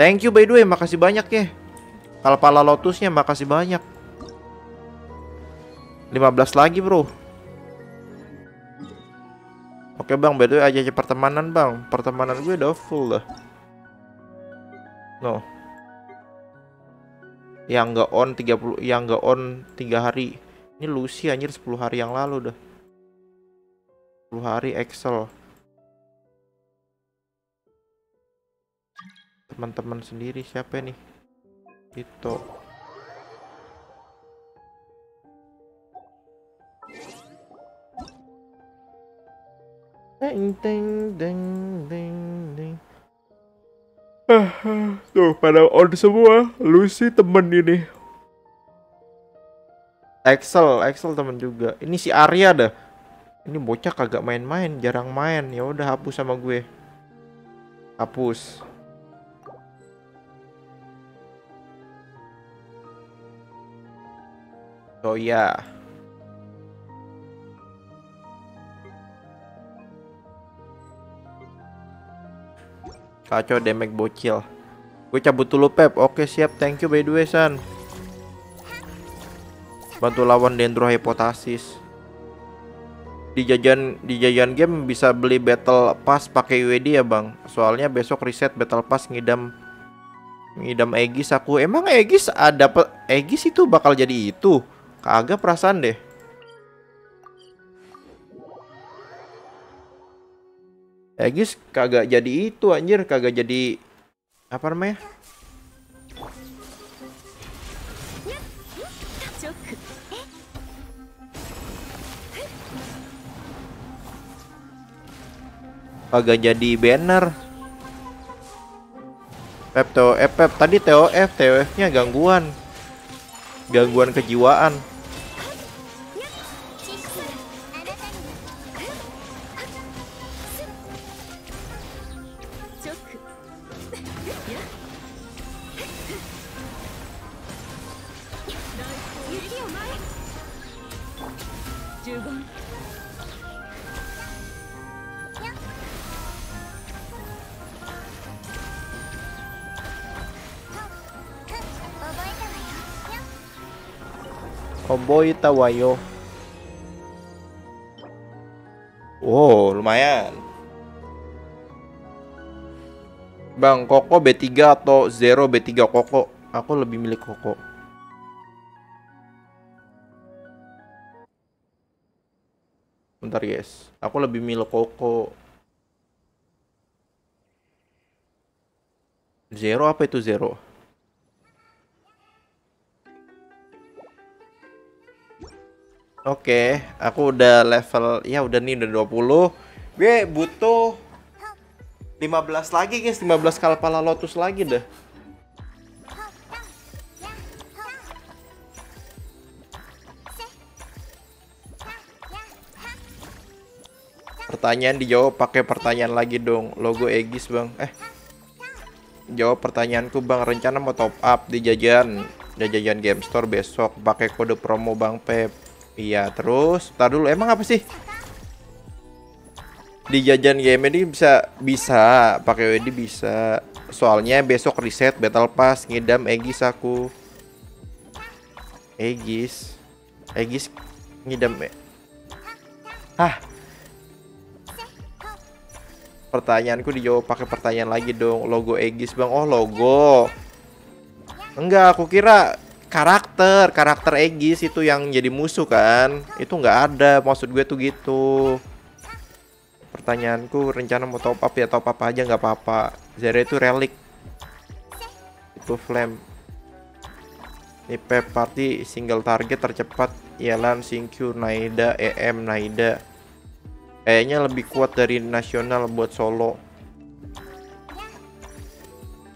Thank you by the way, makasih banyak ya. Kalau pala lotusnya makasih banyak. 15 lagi bro. Oke bang, by the way aja aja pertemanan bang. Pertemanan gue udah full dah. No yang enggak on 30 yang enggak on 3 hari. Ini Lucy anjir 10 hari yang lalu dah. 10 hari Excel. Teman-teman sendiri siapa nih? Itu ding ding ding ding ding Tuh pada on semua. Lu sih temen ini. Excel, Excel temen juga. Ini si Arya dah. Ini bocah kagak main-main, jarang main. Ya udah hapus sama gue. Hapus. Oh iya. Kacau demek bocil. Gue cabut dulu Pep. Oke siap. Thank you by the way San. Bantu lawan Dendro Hypothesis. Di jajan di jajan game bisa beli battle pass pakai UED ya bang. Soalnya besok reset battle pass ngidam ngidam Aegis aku. Emang Aegis ada Aegis itu bakal jadi itu? Kagak perasaan deh. Aegis kagak jadi itu anjir, kagak jadi apa namanya? Kagak jadi banner. Pep TOF, Pep tadi TOF, TOF-nya gangguan. Gangguan kejiwaan. Omboy Tawayo. Wow, lumayan. Bang, Koko B3 atau Zero B3 Koko? Aku lebih milih Koko. Bentar guys, aku lebih milih Koko. Zero apa itu Zero? Oke, aku udah level ya udah nih udah 20. Gue butuh 15 lagi guys, 15 kalpala lotus lagi dah. Pertanyaan dijawab pakai pertanyaan lagi dong. Logo Egis, Bang. Eh. Jawab pertanyaanku, Bang. Rencana mau top up di jajan jajan Game Store besok pakai kode promo Bang Pep. Iya, terus tar dulu emang apa sih? Di jajan game ini bisa bisa pakai WD bisa. Soalnya besok reset Battle Pass ngidam Egis aku. Egis. Egis ngidam e- Hah, pertanyaanku dijawab pakai pertanyaan lagi dong logo Egis bang oh logo enggak aku kira karakter karakter Egis itu yang jadi musuh kan? Itu nggak ada maksud gue tuh gitu. Pertanyaanku rencana mau top up ya top up aja nggak apa-apa. Zera itu relik itu flame. Ini Pep Party single target tercepat. Yelan, Sinkyu, Naida, EM, Naida. Kayaknya lebih kuat dari nasional buat solo.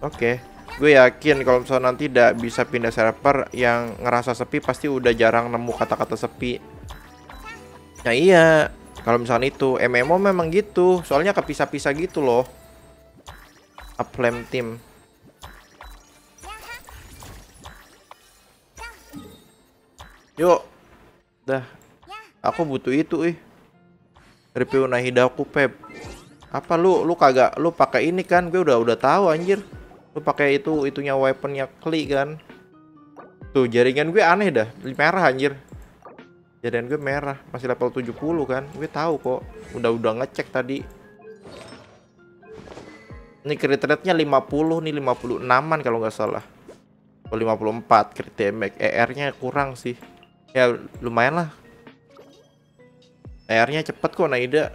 Oke, gue yakin kalau misalnya nanti tidak bisa pindah server yang ngerasa sepi pasti udah jarang nemu kata-kata sepi. Nah iya, kalau misalnya itu MMO memang gitu, soalnya kepisah-pisah gitu loh. Uplame team. Yuk, dah. Aku butuh itu, ih. Review Nahida aku Pep. Apa lu lu kagak lu pakai ini kan? Gue udah udah tahu anjir. Lu pakai itu itunya weaponnya kli kan. Tuh jaringan gue aneh dah, merah anjir. Jaringan gue merah, masih level 70 kan. Gue tahu kok. Udah udah ngecek tadi. Ini crit rate-nya 50 nih 56-an kalau nggak salah. Oh 54 crit damage. ER-nya kurang sih. Ya lumayan lah. ER-nya cepet kok Naida.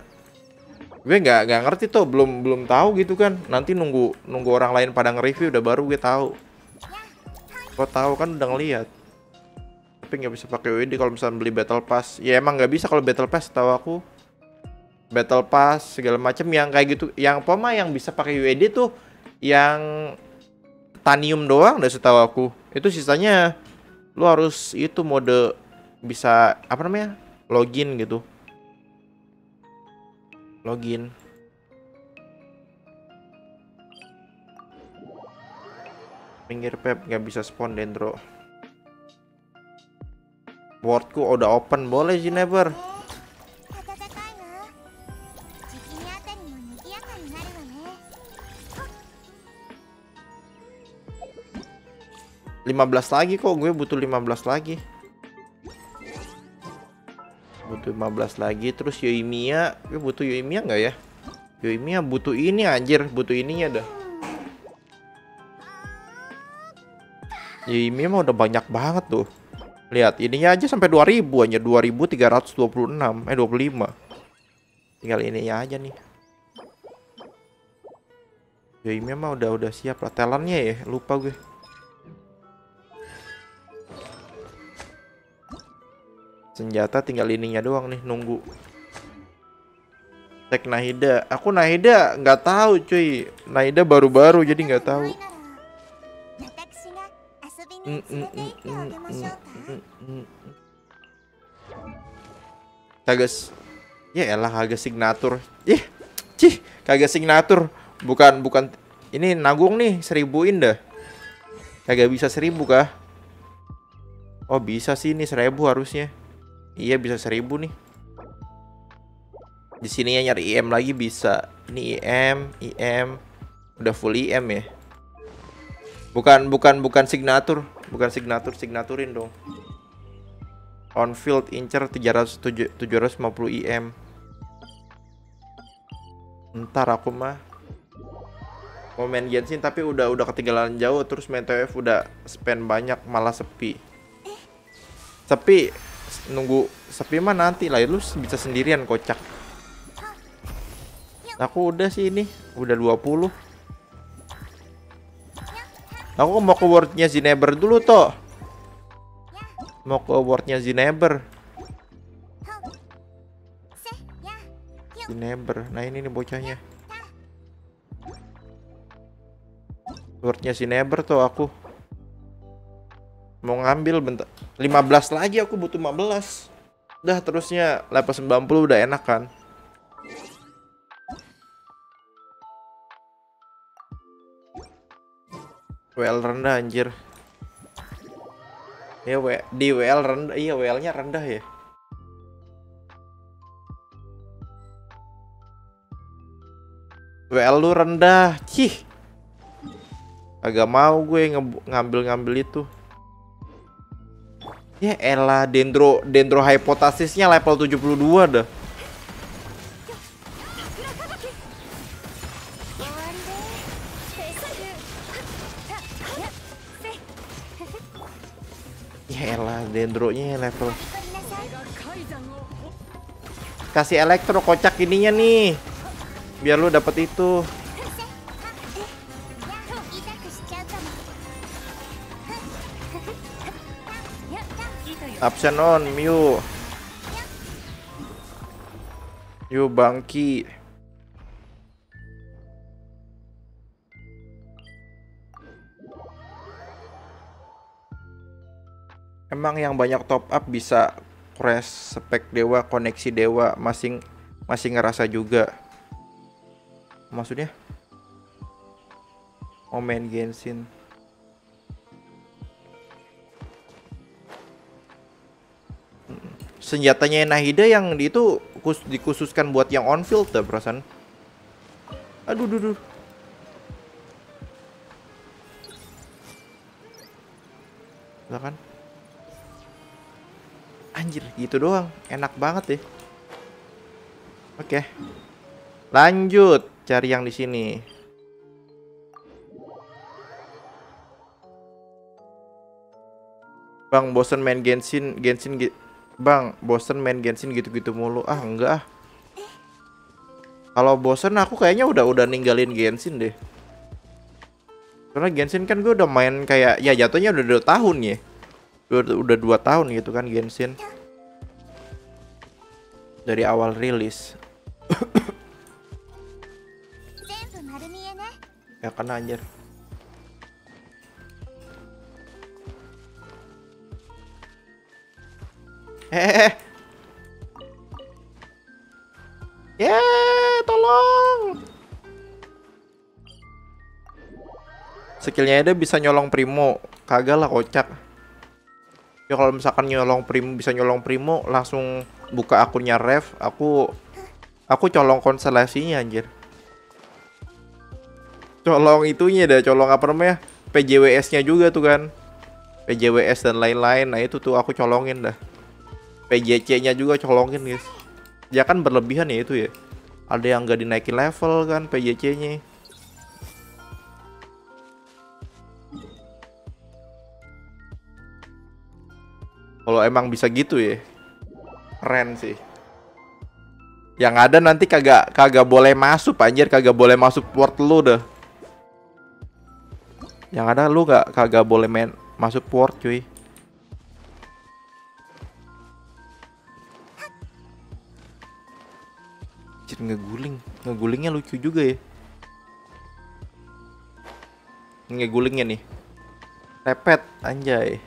Gue nggak nggak ngerti tuh belum belum tahu gitu kan. Nanti nunggu nunggu orang lain pada nge-review udah baru gue tahu. Kok tahu kan udah ngeliat. Tapi nggak bisa pakai WD kalau misalnya beli battle pass. Ya emang nggak bisa kalau battle pass tahu aku. Battle pass segala macam yang kayak gitu. Yang poma yang bisa pakai UED tuh yang tanium doang udah setahu aku. Itu sisanya lu harus itu mode bisa apa namanya login gitu login. Pinggir pep. Nggak bisa spawn dendro. Wardku udah open. Boleh sih never. Lima belas lagi kok. Gue butuh 15 lagi butuh 15 lagi. Terus Yoimiya gue butuh Yoimiya nggak ya? Yoimiya butuh ini anjir. Butuh ininya dah. Yoimiya mah udah banyak banget tuh. Lihat ininya aja sampai 2000 aja 2326 eh 25 tinggal ininya aja nih. Yoimiya mah udah udah siap lah. Talentnya ya lupa gue Senjata tinggal ininya doang nih nunggu. Cek Nahida. Aku Nahida nggak tahu cuy. Nahida baru-baru jadi nggak tahu. Mm. Ya elah kages signatur. Ih, cih, kagak signatur. Bukan bukan ini nagung nih seribuin dah. Kagak bisa seribu kah? Oh bisa sih ini seribu harusnya iya bisa seribu nih. Di sini ya nyari IM lagi bisa. Ini IM IM udah full IM ya. Bukan bukan bukan signatur. Bukan signatur signaturin dong. On field incer 300 tujuh- 750 IM ntar aku mah mau main Genshin tapi udah udah ketinggalan jauh. Terus main TF udah spend banyak malah sepi. Sepi nunggu sepi mah nanti lah. Lu bisa sendirian kocak. Aku udah sih ini udah 20 aku mau ke wordnya Zineber dulu toh mau ke wordnya Zineber. Zineber. Nah ini nih bocahnya. Wordnya Zineber tuh aku mau ngambil bentar. 15 lagi aku butuh 15 udah terusnya level 90 udah enak kan? WL rendah anjir. Ya W di WL rendah iya WL nya rendah ya. WL lu rendah cih. Agak mau gue ngambil-ngambil itu Ya elah dendro dendro hipotasisnya level 72 dah. Ya elah dendronya level Kasih elektro kocak ininya nih. Biar lu dapat itu. Absen on Mew. Mew bangki. Emang yang banyak top up bisa crash spek dewa koneksi dewa masing masih ngerasa juga. Maksudnya? Mau main Genshin senjatanya Nahida yang itu kus- dikhususkan buat yang on field dah perasaan. Aduh, duh, duh. Lah kan? Anjir, gitu doang. Enak banget deh. Oke. Lanjut cari yang di sini. Bang, bosen main Genshin, Genshin gi- Bang, bosen main Genshin gitu-gitu mulu. Ah, enggak ah. Kalau bosen aku kayaknya udah udah ninggalin Genshin deh. Karena Genshin kan gue udah main kayak ya jatuhnya udah 2 tahun ya. Udah, udah 2 tahun gitu kan Genshin. Dari awal rilis. ya kan anjir. Eh. Ya, tolong. Skillnya ada bisa nyolong primo, kagak lah kocak. Ya kalau misalkan nyolong primo bisa nyolong primo, langsung buka akunnya ref, aku aku colong konstelasinya anjir. Colong itunya dah colong apa namanya? PJWS-nya juga tuh kan. PJWS dan lain-lain. Nah itu tuh aku colongin dah PJC-nya juga colongin guys. Ya kan berlebihan ya itu ya. Ada yang nggak dinaikin level kan PJC-nya kalau emang bisa gitu ya keren sih. Yang ada nanti kagak kagak boleh masuk anjir. Kagak boleh masuk port lu dah. Yang ada lu gak kagak boleh main masuk port cuy ngeguling ngegulingnya lucu juga ya ngegulingnya nih repet anjay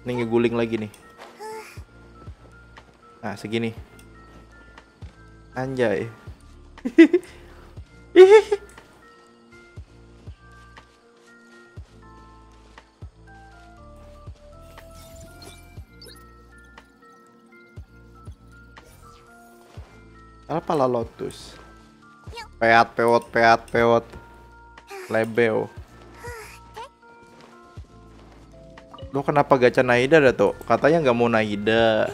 Ini ngeguling lagi nih. Nah, segini. Anjay. Apa lah lotus? Peat, peot, peat, peot. Lebeo. Lo kenapa gacha Naida dah tuh? Katanya nggak mau Naida.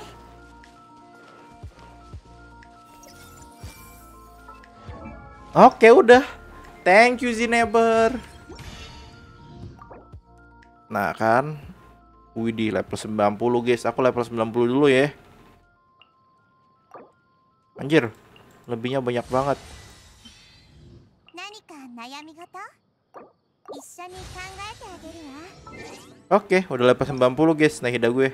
Oke udah. Thank you Zineber. Nah kan. Widih level 90 guys. Aku level 90 dulu ya. Anjir. Lebihnya banyak banget. Oke, okay, udah lepas 90 guys, naik hidup gue.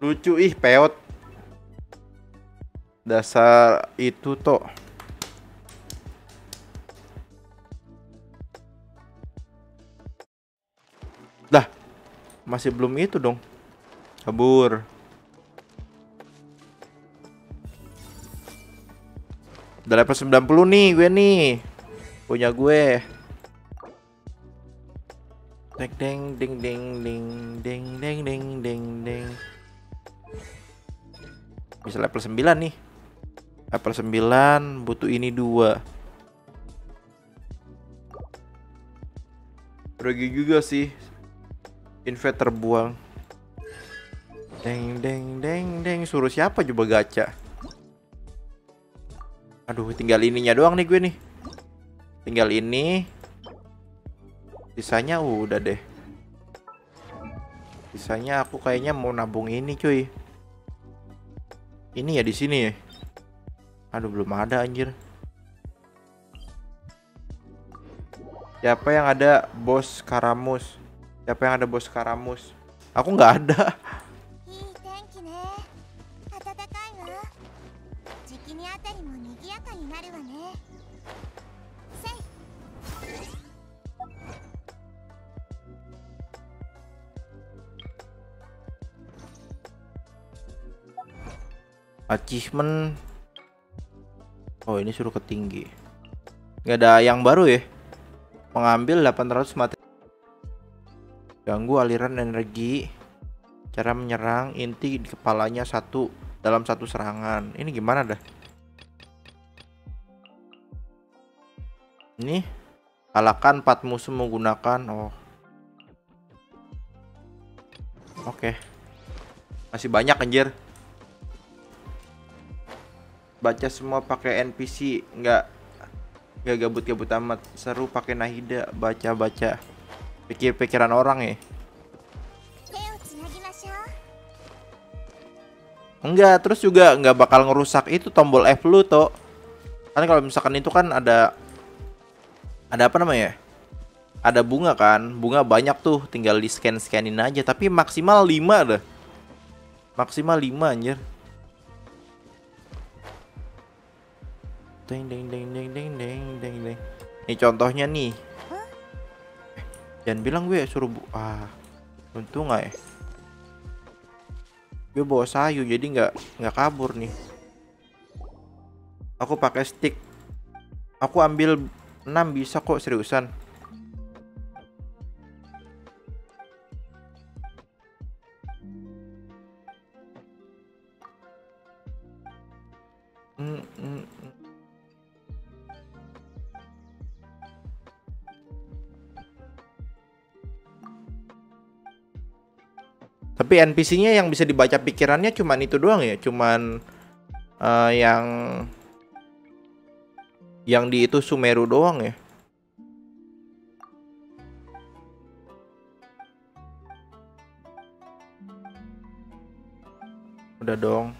Lucu ih, peot. Dasar itu toh. Dah, masih belum itu dong. Kabur. Udah level 90 nih gue nih. Punya gue. Deng deng ding ding ding ding ding ding ding ding. Bisa level 9 nih. Level 9 butuh ini dua. Rugi juga sih. Invade terbuang. Deng deng deng deng suruh siapa coba gacha? Aduh, tinggal ininya doang nih gue nih. Tinggal ini. Sisanya udah deh. Sisanya aku kayaknya mau nabung ini, cuy. Ini ya di sini ya. Aduh, belum ada anjir. Siapa yang ada bos Karamus? Siapa yang ada bos Karamus? Aku nggak ada. Achievement. Oh, ini suruh ke tinggi. Nggak ada yang baru ya? Mengambil 800 mati. Ganggu aliran energi. Cara menyerang inti di kepalanya satu dalam satu serangan. Ini gimana dah? Ini kalahkan 4 musuh menggunakan oh. Oke. Masih banyak anjir baca semua pakai NPC nggak nggak gabut-gabut amat seru pakai Nahida baca-baca pikir-pikiran orang ya Enggak, terus juga nggak bakal ngerusak itu tombol F lu tuh Kan kalau misalkan itu kan ada ada apa namanya? Ya? Ada bunga kan? Bunga banyak tuh, tinggal di scan-scanin aja tapi maksimal 5 dah. Maksimal 5 anjir. Deng deng deng deng deng deng deng deng. Ini contohnya nih. Eh, Jangan bilang gue suruh bu ah untung nggak ya? Gue bawa sayu jadi nggak nggak kabur nih. Aku pakai stick. Aku ambil 6 bisa kok seriusan. Mm, mm, Tapi NPC-nya yang bisa dibaca pikirannya cuman itu doang ya, cuman eh, yang yang di itu Sumeru doang ya. Udah dong.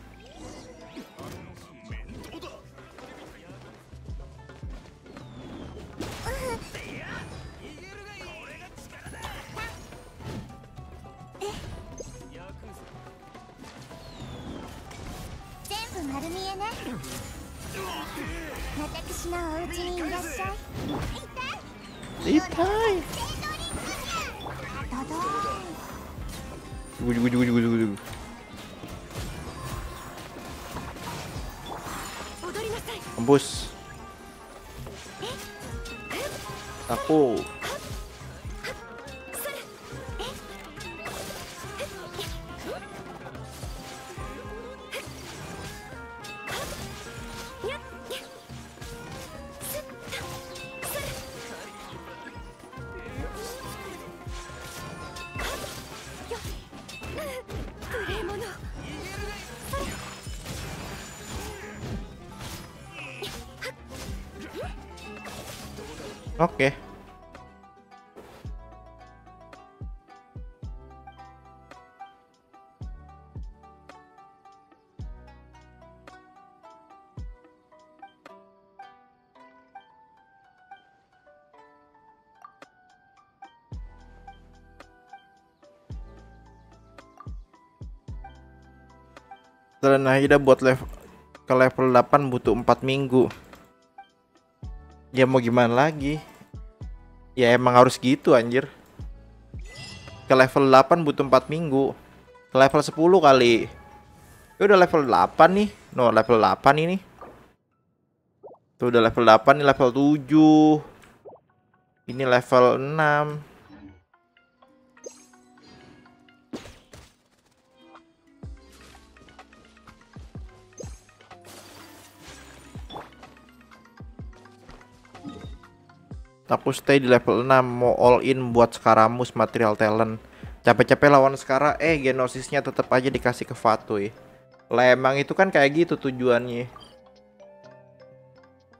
Selain Aida buat level ke level 8 butuh 4 minggu. Ya mau gimana lagi? Ya emang harus gitu anjir. Ke level 8 butuh 4 minggu. Ke level 10 kali. Ya udah level 8 nih. No, level 8 ini. Tuh udah level 8 nih level 7. Ini level 6. Aku stay di level 6 mau all in buat Skaramus material talent. Capek-capek lawan Skara, eh genosisnya tetap aja dikasih ke Fatui. Lah itu kan kayak gitu tujuannya.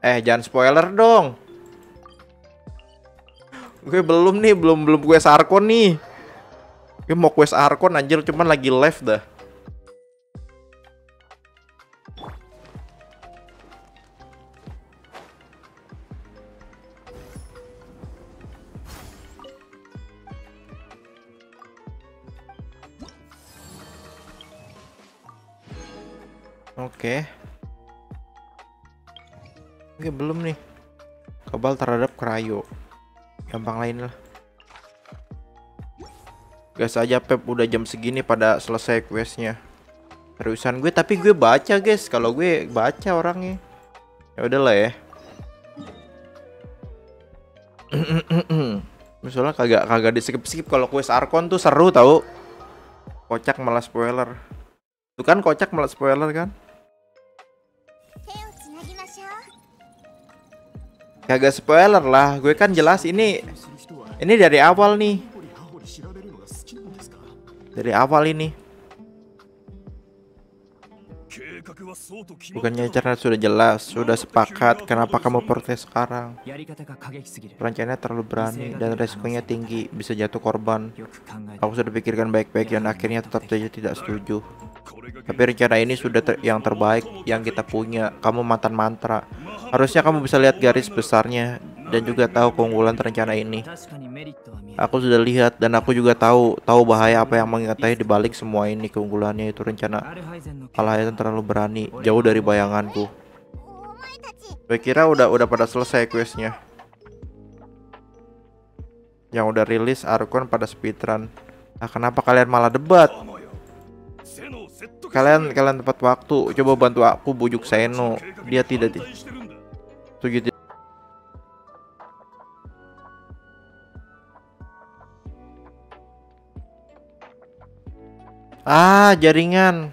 Eh jangan spoiler dong. Gue belum nih, belum belum quest Arkon nih. Gue mau quest Arkon anjir cuman lagi live dah. Oke. Oke, belum nih. Kebal terhadap krayo. Gampang lain lah. Gas aja Pep udah jam segini pada selesai questnya. Seriusan gue tapi gue baca guys. Kalau gue baca orangnya. Ya udahlah ya. Misalnya kagak kagak di skip skip kalau quest Arkon tuh seru tau. Kocak malah spoiler. Tuh kan kocak malah spoiler kan? Kagak spoiler lah, gue kan jelas ini ini dari awal nih. Dari awal ini. Bukannya cara sudah jelas, sudah sepakat, kenapa kamu protes sekarang? Rencananya terlalu berani dan resikonya tinggi, bisa jatuh korban. Aku sudah pikirkan baik-baik dan akhirnya tetap saja tidak setuju. Tapi rencana ini sudah ter yang terbaik yang kita punya. Kamu mantan mantra. Harusnya kamu bisa lihat garis besarnya dan juga tahu keunggulan rencana ini. Aku sudah lihat dan aku juga tahu tahu bahaya apa yang mengingatnya di balik semua ini keunggulannya itu rencana Alhaizen terlalu berani jauh dari bayanganku. Gue kira udah udah pada selesai questnya. Yang udah rilis Arkon pada speedrun. Nah, kenapa kalian malah debat? Kalian kalian tepat waktu. Coba bantu aku bujuk Seno. Dia tidak tujuh Ah, jaringan.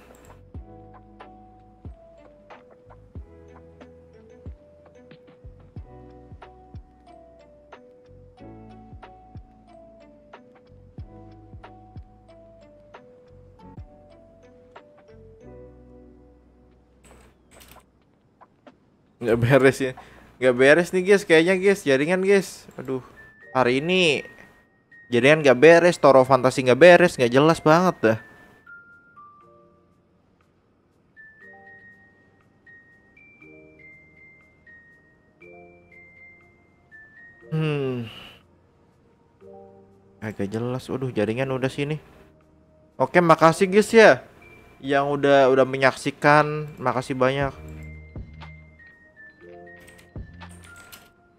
nggak beres ya. Nggak beres nih guys. Kayaknya guys. Jaringan guys. Aduh. Hari ini jaringan nggak beres. Toro fantasi nggak beres. Nggak jelas banget dah agak jelas. Waduh jaringan udah sini. Oke makasih guys ya. Yang udah udah menyaksikan. Makasih banyak.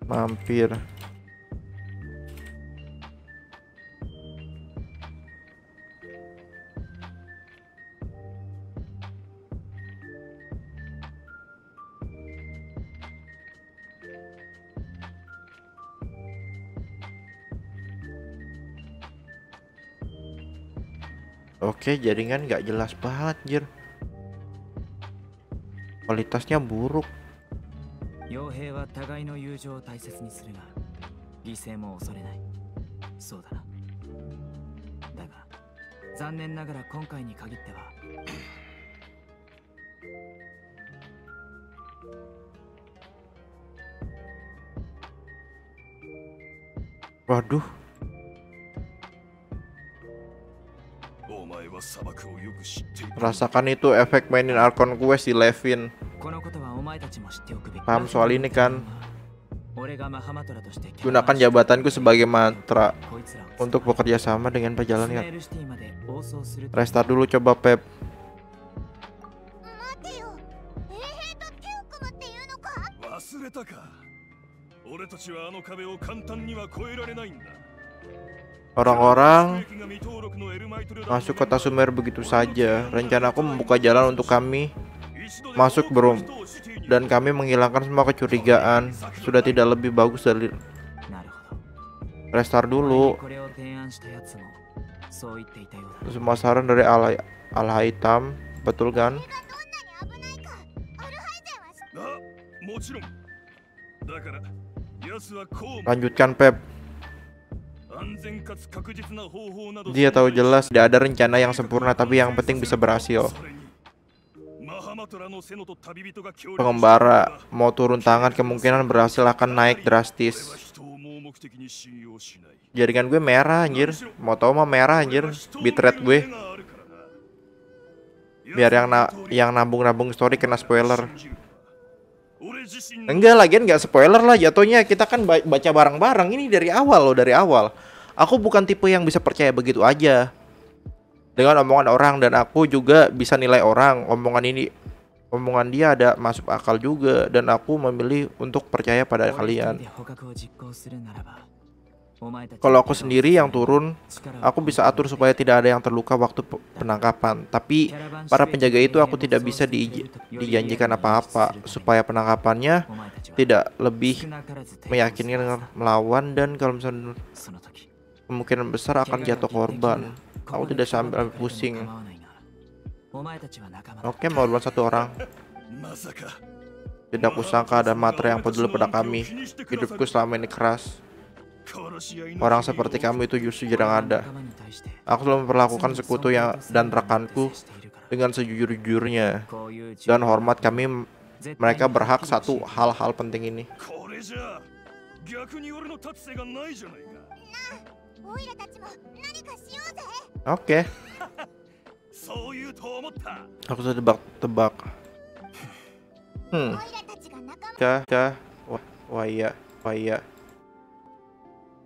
Mampir Oke, jaringan nggak jelas banget, jir. Kualitasnya buruk. Waduh, Rasakan itu efek mainin Arkon Quest di Levin. Paham soal ini kan? Gunakan jabatanku sebagai mantra untuk bekerja sama dengan perjalanan. Restart dulu coba Pep. Orang-orang masuk kota Sumer begitu saja. Rencana aku membuka jalan untuk kami masuk Brom dan kami menghilangkan semua kecurigaan. Sudah tidak lebih bagus dari restart dulu. Semua saran dari Al, Al Haitam, betul kan? Lanjutkan Pep. Dia tahu jelas tidak ada rencana yang sempurna tapi yang penting bisa berhasil. Pengembara mau turun tangan kemungkinan berhasil akan naik drastis. Jaringan gue merah anjir. Mau tau mah merah anjir bitrate gue. Biar yang na yang nabung-nabung story kena spoiler. Enggak lagian nggak spoiler lah jatuhnya kita kan baca bareng-bareng. Ini dari awal loh dari awal. Aku bukan tipe yang bisa percaya begitu aja. Dengan omongan orang dan aku juga bisa nilai orang. Omongan ini omongan dia ada masuk akal juga dan aku memilih untuk percaya pada kalian. Kalau aku sendiri yang turun, aku bisa atur supaya tidak ada yang terluka waktu penangkapan. Tapi para penjaga itu aku tidak bisa di, dijanjikan apa-apa supaya penangkapannya tidak lebih meyakinkan melawan dan kalau misalnya kemungkinan besar akan jatuh korban. Aku tidak sampai pusing. Oke, mau lawan satu orang. Tidak kusangka ada materi yang peduli pada kami. Hidupku selama ini keras. Orang seperti kamu itu justru jarang ada. Aku selalu memperlakukan sekutu yang dan rekanku dengan sejujur-jujurnya. Dan hormat kami mereka berhak satu hal-hal penting ini. Oke. Okay. Aku sudah tebak-tebak. Hmm. Cah, cah, wah, wah iya, wah iya.